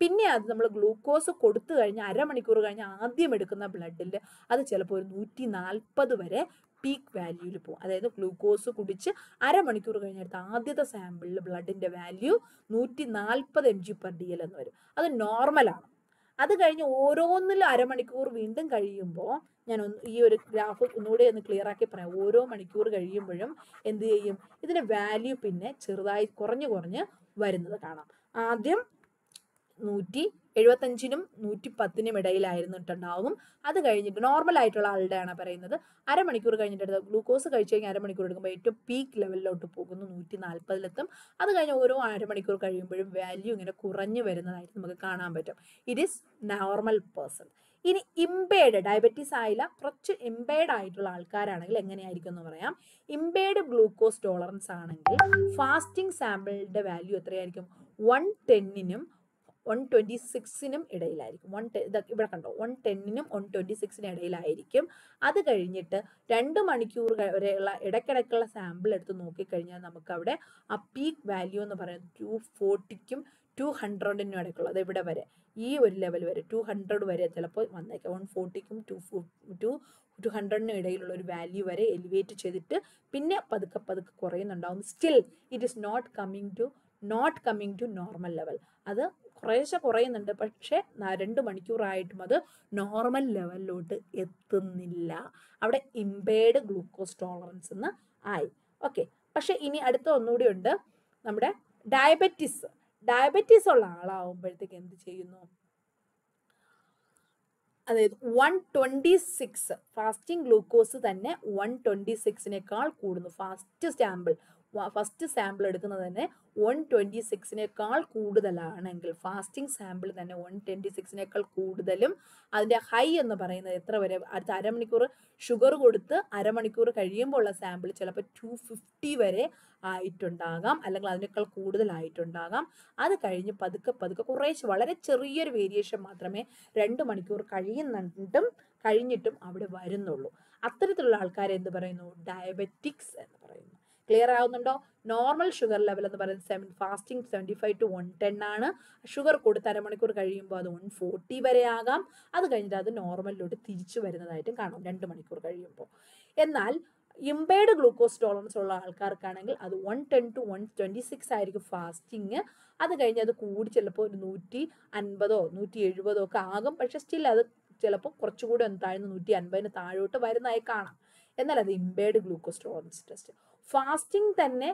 പിന്നെ അത് നമ്മൾ ഗ്ലൂക്കോസ് കൊടുത്തു കഴിഞ്ഞാൽ അരമണിക്കൂർ കഴിഞ്ഞ് ആദ്യം എടുക്കുന്ന ബ്ലഡിൽ അത് ചിലപ്പോൾ ഒരു നൂറ്റി നാൽപ്പത് വരെ പീക്ക് വാല്യൂവിൽ പോകും അതായത് ഗ്ലൂക്കോസ് കുടിച്ച് അരമണിക്കൂർ കഴിഞ്ഞെടുത്ത ആദ്യത്തെ സാമ്പിളിൽ ബ്ലഡിന്റെ വാല്യൂ നൂറ്റി നാൽപ്പത് M G per D L എന്ന് വരും. അത് നോർമലാണ് അത് കഴിഞ്ഞ് ഓരോന്നിലും അരമണിക്കൂർ വീണ്ടും കഴിയുമ്പോൾ ഞാൻ ഈ ഒരു ഗ്രാഫ് ഒന്നുകൂടി ഒന്ന് ക്ലിയർ ആക്കി പറയാം. ഓരോ മണിക്കൂർ കഴിയുമ്പോഴും എന്ത് ചെയ്യും? ഇതിന്റെ വാല്യൂ പിന്നെ ചെറുതായി കുറഞ്ഞു കുറഞ്ഞ് വരുന്നത് കാണാം. ആദ്യം നൂറ്റി എഴുപത്തഞ്ചിനും നൂറ്റി പത്തിനും ഇടയിലായിരുന്നിട്ടുണ്ടാവും അത് കഴിഞ്ഞിട്ട് നോർമൽ ആയിട്ടുള്ള ആളുടെയാണ് പറയുന്നത്. അരമണിക്കൂർ കഴിഞ്ഞിട്ട് ഗ്ലൂക്കോസ് കഴിച്ചു കഴിഞ്ഞാൽ അരമണിക്കൂർ എടുക്കുമ്പോൾ ഏറ്റവും പീക്ക് ലെവലിലോട്ട് പോകുന്നു നൂറ്റി നാൽപ്പതിലെത്തും അത് കഴിഞ്ഞ് ഓരോ അരമണിക്കൂർ കഴിയുമ്പോഴും വാല്യൂ ഇങ്ങനെ കുറഞ്ഞു വരുന്നതായിട്ട് നമുക്ക് കാണാൻ പറ്റും. ഇറ്റ് ഈസ് നോർമൽ പേഴ്സൺ ഇനി ഇമ്പേർഡ് ഡയബറ്റീസ് ആയില്ല കുറച്ച് ഇമ്പേർഡ് ആയിട്ടുള്ള ആൾക്കാരാണെങ്കിൽ എങ്ങനെയായിരിക്കും എന്ന് പറയാം. ഇമ്പേർഡ് ഗ്ലൂക്കോസ് ടോളറൻസ് ആണെങ്കിൽ ഫാസ്റ്റിംഗ് സാമ്പിളിന്റെ വാല്യൂ എത്രയായിരിക്കും? വൺ ടെന്നിനും വൺ ട്വന്റി സിക്സിനും ഇടയിലായിരിക്കും വൺ ടെ ഇവിടെ കണ്ടോ? വൺ ടെന്നിനും വൺ ട്വന്റി സിക്സിനും ഇടയിലായിരിക്കും. അത് കഴിഞ്ഞിട്ട് രണ്ട് മണിക്കൂർ വരെയുള്ള ഇടയ്ക്കിടയ്ക്കുള്ള സാമ്പിൾ എടുത്ത് നോക്കിക്കഴിഞ്ഞാൽ നമുക്ക് അവിടെ ആ പീക്ക് വാല്യൂ എന്ന് പറയുന്നത് ടു ഫോർട്ടിക്കും ടു ഹൺഡ്രഡിനും ഇടയ്ക്കുള്ളത് ഇവിടെ വരെ ഈ ഒരു ലെവൽ വരെ ടു ഹൺഡ്രഡ് വരെ ചിലപ്പോൾ വന്നേക്കാം. വൺ ഫോർട്ടിക്കും ടു ടു ടു ഹൺഡ്രഡിനും ഇടയിലുള്ള ഒരു വാല്യൂ വരെ എലിവേറ്റ് ചെയ്തിട്ട് പിന്നെ പതുക്കെ പതുക്കെ കുറയുന്നുണ്ടാവും. Still it is not coming to not coming to normal level അത് കുറേശ്ശെ കുറയുന്നുണ്ട്. പക്ഷേ രണ്ട് മണിക്കൂറായിട്ടും അത് നോർമൽ ലെവലിലോട്ട് എത്തുന്നില്ല. അവിടെ ഇമ്പേർഡ് ഗ്ലൂക്കോസ് ടോളറൻസ് എന്ന് ആയി. ഓക്കെ പക്ഷെ ഇനി അടുത്ത ഒന്നുകൂടി ഉണ്ട്. നമ്മുടെ ഡയബറ്റിസ് ഡയബറ്റീസ് ഉള്ള ആളാവുമ്പോഴത്തേക്ക് എന്ത് ചെയ്യുന്നു? അതായത് one twenty six fasting glucose തന്നെ വൺ ട്വന്റി സിക്സിനേക്കാൾ കൂടുന്നു. ഫാസ്റ്റ് സാമ്പിൾ ഫസ്റ്റ് സാമ്പിൾ എടുക്കുന്നത് തന്നെ വൺ ട്വന്റി സിക്സിനേക്കാൾ കൂടുതലാണെങ്കിൽ ഫാസ്റ്റിംഗ് സാമ്പിൾ തന്നെ വൺ ട്വന്റി സിക്സിനേക്കാൾ കൂടുതലും അതിന്റെ ഹൈ എന്ന് പറയുന്നത് എത്ര വരെ? അടുത്ത അരമണിക്കൂർ ഷുഗർ കൊടുത്ത് അരമണിക്കൂർ കഴിയുമ്പോൾ ഉള്ള സാമ്പിൾ ചിലപ്പോൾ ടു ഫിഫ്റ്റി വരെ ആയിട്ടുണ്ടാകാം. അല്ലെങ്കിൽ അതിനേക്കാൾ കൂടുതലായിട്ടുണ്ടാകാം. അത് കഴിഞ്ഞ് പതുക്കെ പതുക്കെ കുറേശ്ശെ വളരെ ചെറിയൊരു വേരിയേഷൻ മാത്രമേ രണ്ട് മണിക്കൂർ കഴിയുന്നുണ്ടും കഴിഞ്ഞിട്ടും അവിടെ വരുന്നുള്ളൂ. അത്തരത്തിലുള്ള ആൾക്കാരെ എന്ത് പറയുന്നു? ഡയബറ്റിക്സ് എന്ന് പറയുന്നു. ക്ലിയർ ആവുന്നുണ്ടോ? നോർമൽ ഷുഗർ ലെവൽ എന്ന് പറയുന്നത് seven fasting seventy five to one ten ആണ്. ഷുഗർ കൊടുത്ത് അരമണിക്കൂർ കഴിയുമ്പോൾ അത് വൺ ഫോർട്ടി വരെ ആകാം. അത് കഴിഞ്ഞിട്ട് അത് നോർമലിലോട്ട് തിരിച്ചു വരുന്നതായിട്ടും കാണാം രണ്ട് മണിക്കൂർ കഴിയുമ്പോൾ എന്നാൽ ഇമ്പേർഡ് ഗ്ലൂക്കോസ് ടോളറൻസ് ഉള്ള ആൾക്കാർക്കാണെങ്കിൽ അത് one ten to one twenty six ആയിരിക്കും ഫാസ്റ്റിങ് അത് കഴിഞ്ഞ് അത് കൂടി ചിലപ്പോൾ ഒരു നൂറ്റി അൻപതോ നൂറ്റി എഴുപതോ ഒക്കെ ആകും. പക്ഷെ സ്റ്റിൽ അത് ചിലപ്പോൾ കുറച്ചുകൂടി ഒന്ന് താഴ്ന്ന് നൂറ്റി അൻപതിന് താഴോട്ട് വരുന്നതായി കാണാം. എന്നാൽ അത് impaired glucose tolerance test fasting തന്നെ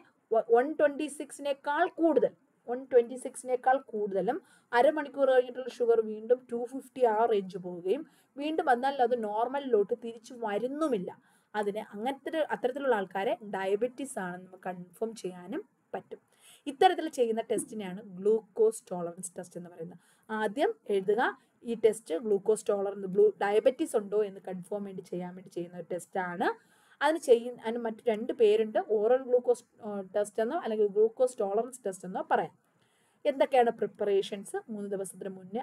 വൺ ട്വന്റി സിക്സിനേക്കാൾ കൂടുതൽ. വൺ ട്വന്റി സിക്സിനേക്കാൾ കൂടുതലും അരമണിക്കൂർ കഴിഞ്ഞിട്ടുള്ള ഷുഗർ വീണ്ടും ടു ഫിഫ്റ്റി ആ റേഞ്ച് പോവുകയും വീണ്ടും വന്നാൽ അത് നോർമലിലോട്ട് തിരിച്ചു വരുന്നുമില്ല. അതിന് അങ്ങനത്തെ അത്തരത്തിലുള്ള ആൾക്കാരെ ഡയബറ്റീസ് ആണെന്ന് നമുക്ക് കൺഫേം ചെയ്യാനും പറ്റും. ഇത്തരത്തിൽ ചെയ്യുന്ന ടെസ്റ്റിനെയാണ് ഗ്ലൂക്കോസ് ടോളറൻസ് ടെസ്റ്റ് എന്ന് പറയുന്നത്. ആദ്യം എഴുതുക ഈ test glucose tolerance blue diabetes ഉണ്ടോ എന്ന് കൺഫേം വേണ്ടി ചെയ്യാൻ വേണ്ടി ചെയ്യുന്ന ഒരു ടെസ്റ്റാണ് അതിന് ചെയ്യുന്ന അതിന് മറ്റു രണ്ട് പേരുണ്ട്. ഓറൽ ഗ്ലൂക്കോസ് ടെസ്റ്റ് എന്നോ അല്ലെങ്കിൽ ഗ്ലൂക്കോസ് ടോളറൻസ് ടെസ്റ്റ് എന്നോ പറയാം. എന്തൊക്കെയാണ് പ്രിപ്പറേഷൻസ് മൂന്ന് ദിവസത്തിന് മുന്നേ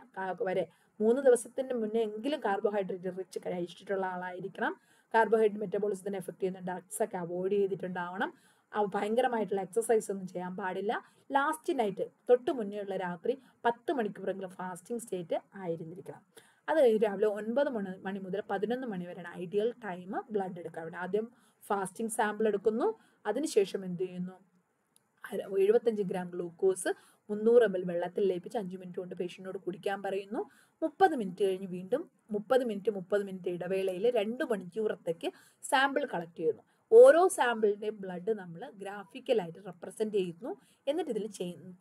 വരെ. മൂന്ന് ദിവസത്തിന് മുന്നേ എങ്കിലും കാർബോഹൈഡ്രേറ്റ് റിച്ച് കഴിച്ചിട്ടുള്ള ആളായിരിക്കണം. കാർബോഹൈഡ്രേറ്റ് മെറ്റബോളിസത്തിനെ എഫക്ട് ചെയ്യുന്ന ഡ്രഗ്സ് ഒക്കെ അവോയ്ഡ് ചെയ്തിട്ടുണ്ടാവണം. ഭയങ്കരമായിട്ടുള്ള എക്സസൈസ് ഒന്നും ചെയ്യാൻ പാടില്ല. ലാസ്റ്റ് നൈറ്റ് തൊട്ട് മുന്നേ ഉള്ള രാത്രി പത്ത് മണിക്കൂറെങ്കിലും ഫാസ്റ്റിംഗ് സ്റ്റേറ്റ് ആയിരുന്നിരിക്കണം. അത് കഴിഞ്ഞ് രാവിലെ ഒൻപത് മണി മണി മുതൽ പതിനൊന്ന് മണി വരെയാണ് ഐഡിയൽ ടൈം ബ്ലഡ് എടുക്കാൻ. വേണ്ടി ആദ്യം ഫാസ്റ്റിംഗ് സാമ്പിൾ എടുക്കുന്നു. അതിനുശേഷം എന്ത് ചെയ്യുന്നു? എഴുപത്തഞ്ച് ഗ്രാം ഗ്ലൂക്കോസ് മുന്നൂറ് എം എൽ വെള്ളത്തിൽ ലയിപ്പിച്ച് അഞ്ച് മിനിറ്റ് കൊണ്ട് പേഷ്യന്റിനോട് കുടിക്കാൻ പറയുന്നു. മുപ്പത് മിനിറ്റ് കഴിഞ്ഞ് വീണ്ടും മുപ്പത് മിനിറ്റ് മുപ്പത് മിനിറ്റ് ഇടവേളയിൽ രണ്ട് മണിക്കൂറത്തേക്ക് സാമ്പിൾ കളക്ട് ചെയ്യുന്നു. ഓരോ സാമ്പിളിന്റെയും ബ്ലഡ് നമ്മൾ ഗ്രാഫിക്കലായിട്ട് റെപ്രസെന്റ് ചെയ്യുന്നു. എന്നിട്ട് ഇതിൽ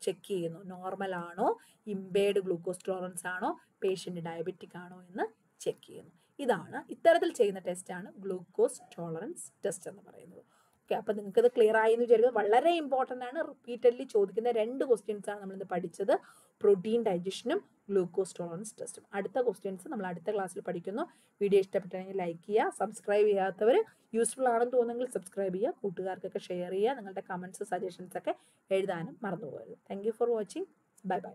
ചെക്ക് ചെയ്യുന്നു. നോർമൽ ആണോ? ഇമ്പേർഡ് ഗ്ലൂക്കോസ് ടോളറൻസ് ആണോ? പേഷ്യന്റ് ഡയബറ്റിക് ആണോ എന്ന് ചെക്ക് ചെയ്യുന്നു. ഇതാണ് ഇത്തരത്തിൽ ചെയ്യുന്ന ടെസ്റ്റാണ് ഗ്ലൂക്കോസ് ടോളറൻസ് ടെസ്റ്റ് എന്ന് പറയുന്നത്. ഓക്കെ അപ്പം നിങ്ങൾക്ക് ഇത് ക്ലിയർ ആയി എന്ന് വിചാരിക്കുന്നത് വളരെ ഇമ്പോർട്ടന്റ് ആണ് റിപ്പീറ്റഡ്ലി ചോദിക്കുന്ന രണ്ട് ക്വസ്റ്റ്യൻസ് ആണ് നമ്മളിന്ന് പഠിച്ചത്. പ്രോട്ടീൻ ഡൈജഷനും ഗ്ലൂക്കോസ് ടോളറൻസ് ടെസ്റ്റും അടുത്ത ക്വസ്റ്റ്യൻസ് നമ്മൾ അടുത്ത ക്ലാസ്സിൽ പഠിക്കുന്നു. വീഡിയോ ഇഷ്ടപ്പെട്ടെങ്കിൽ ലൈക്ക് ചെയ്യുക സബ്സ്ക്രൈബ് ചെയ്യാത്തവർ യൂസ്ഫുൾ ആണെന്ന് തോന്നുന്നെങ്കിൽ സബ്സ്ക്രൈബ് ചെയ്യുക കൂട്ടുകാർക്കൊക്കെ ഷെയർ ചെയ്യുക നിങ്ങളുടെ കമൻസ് സജഷൻസ് ഒക്കെ എഴുതാനും മറന്നു പോകരുത് thank you for watching bye bye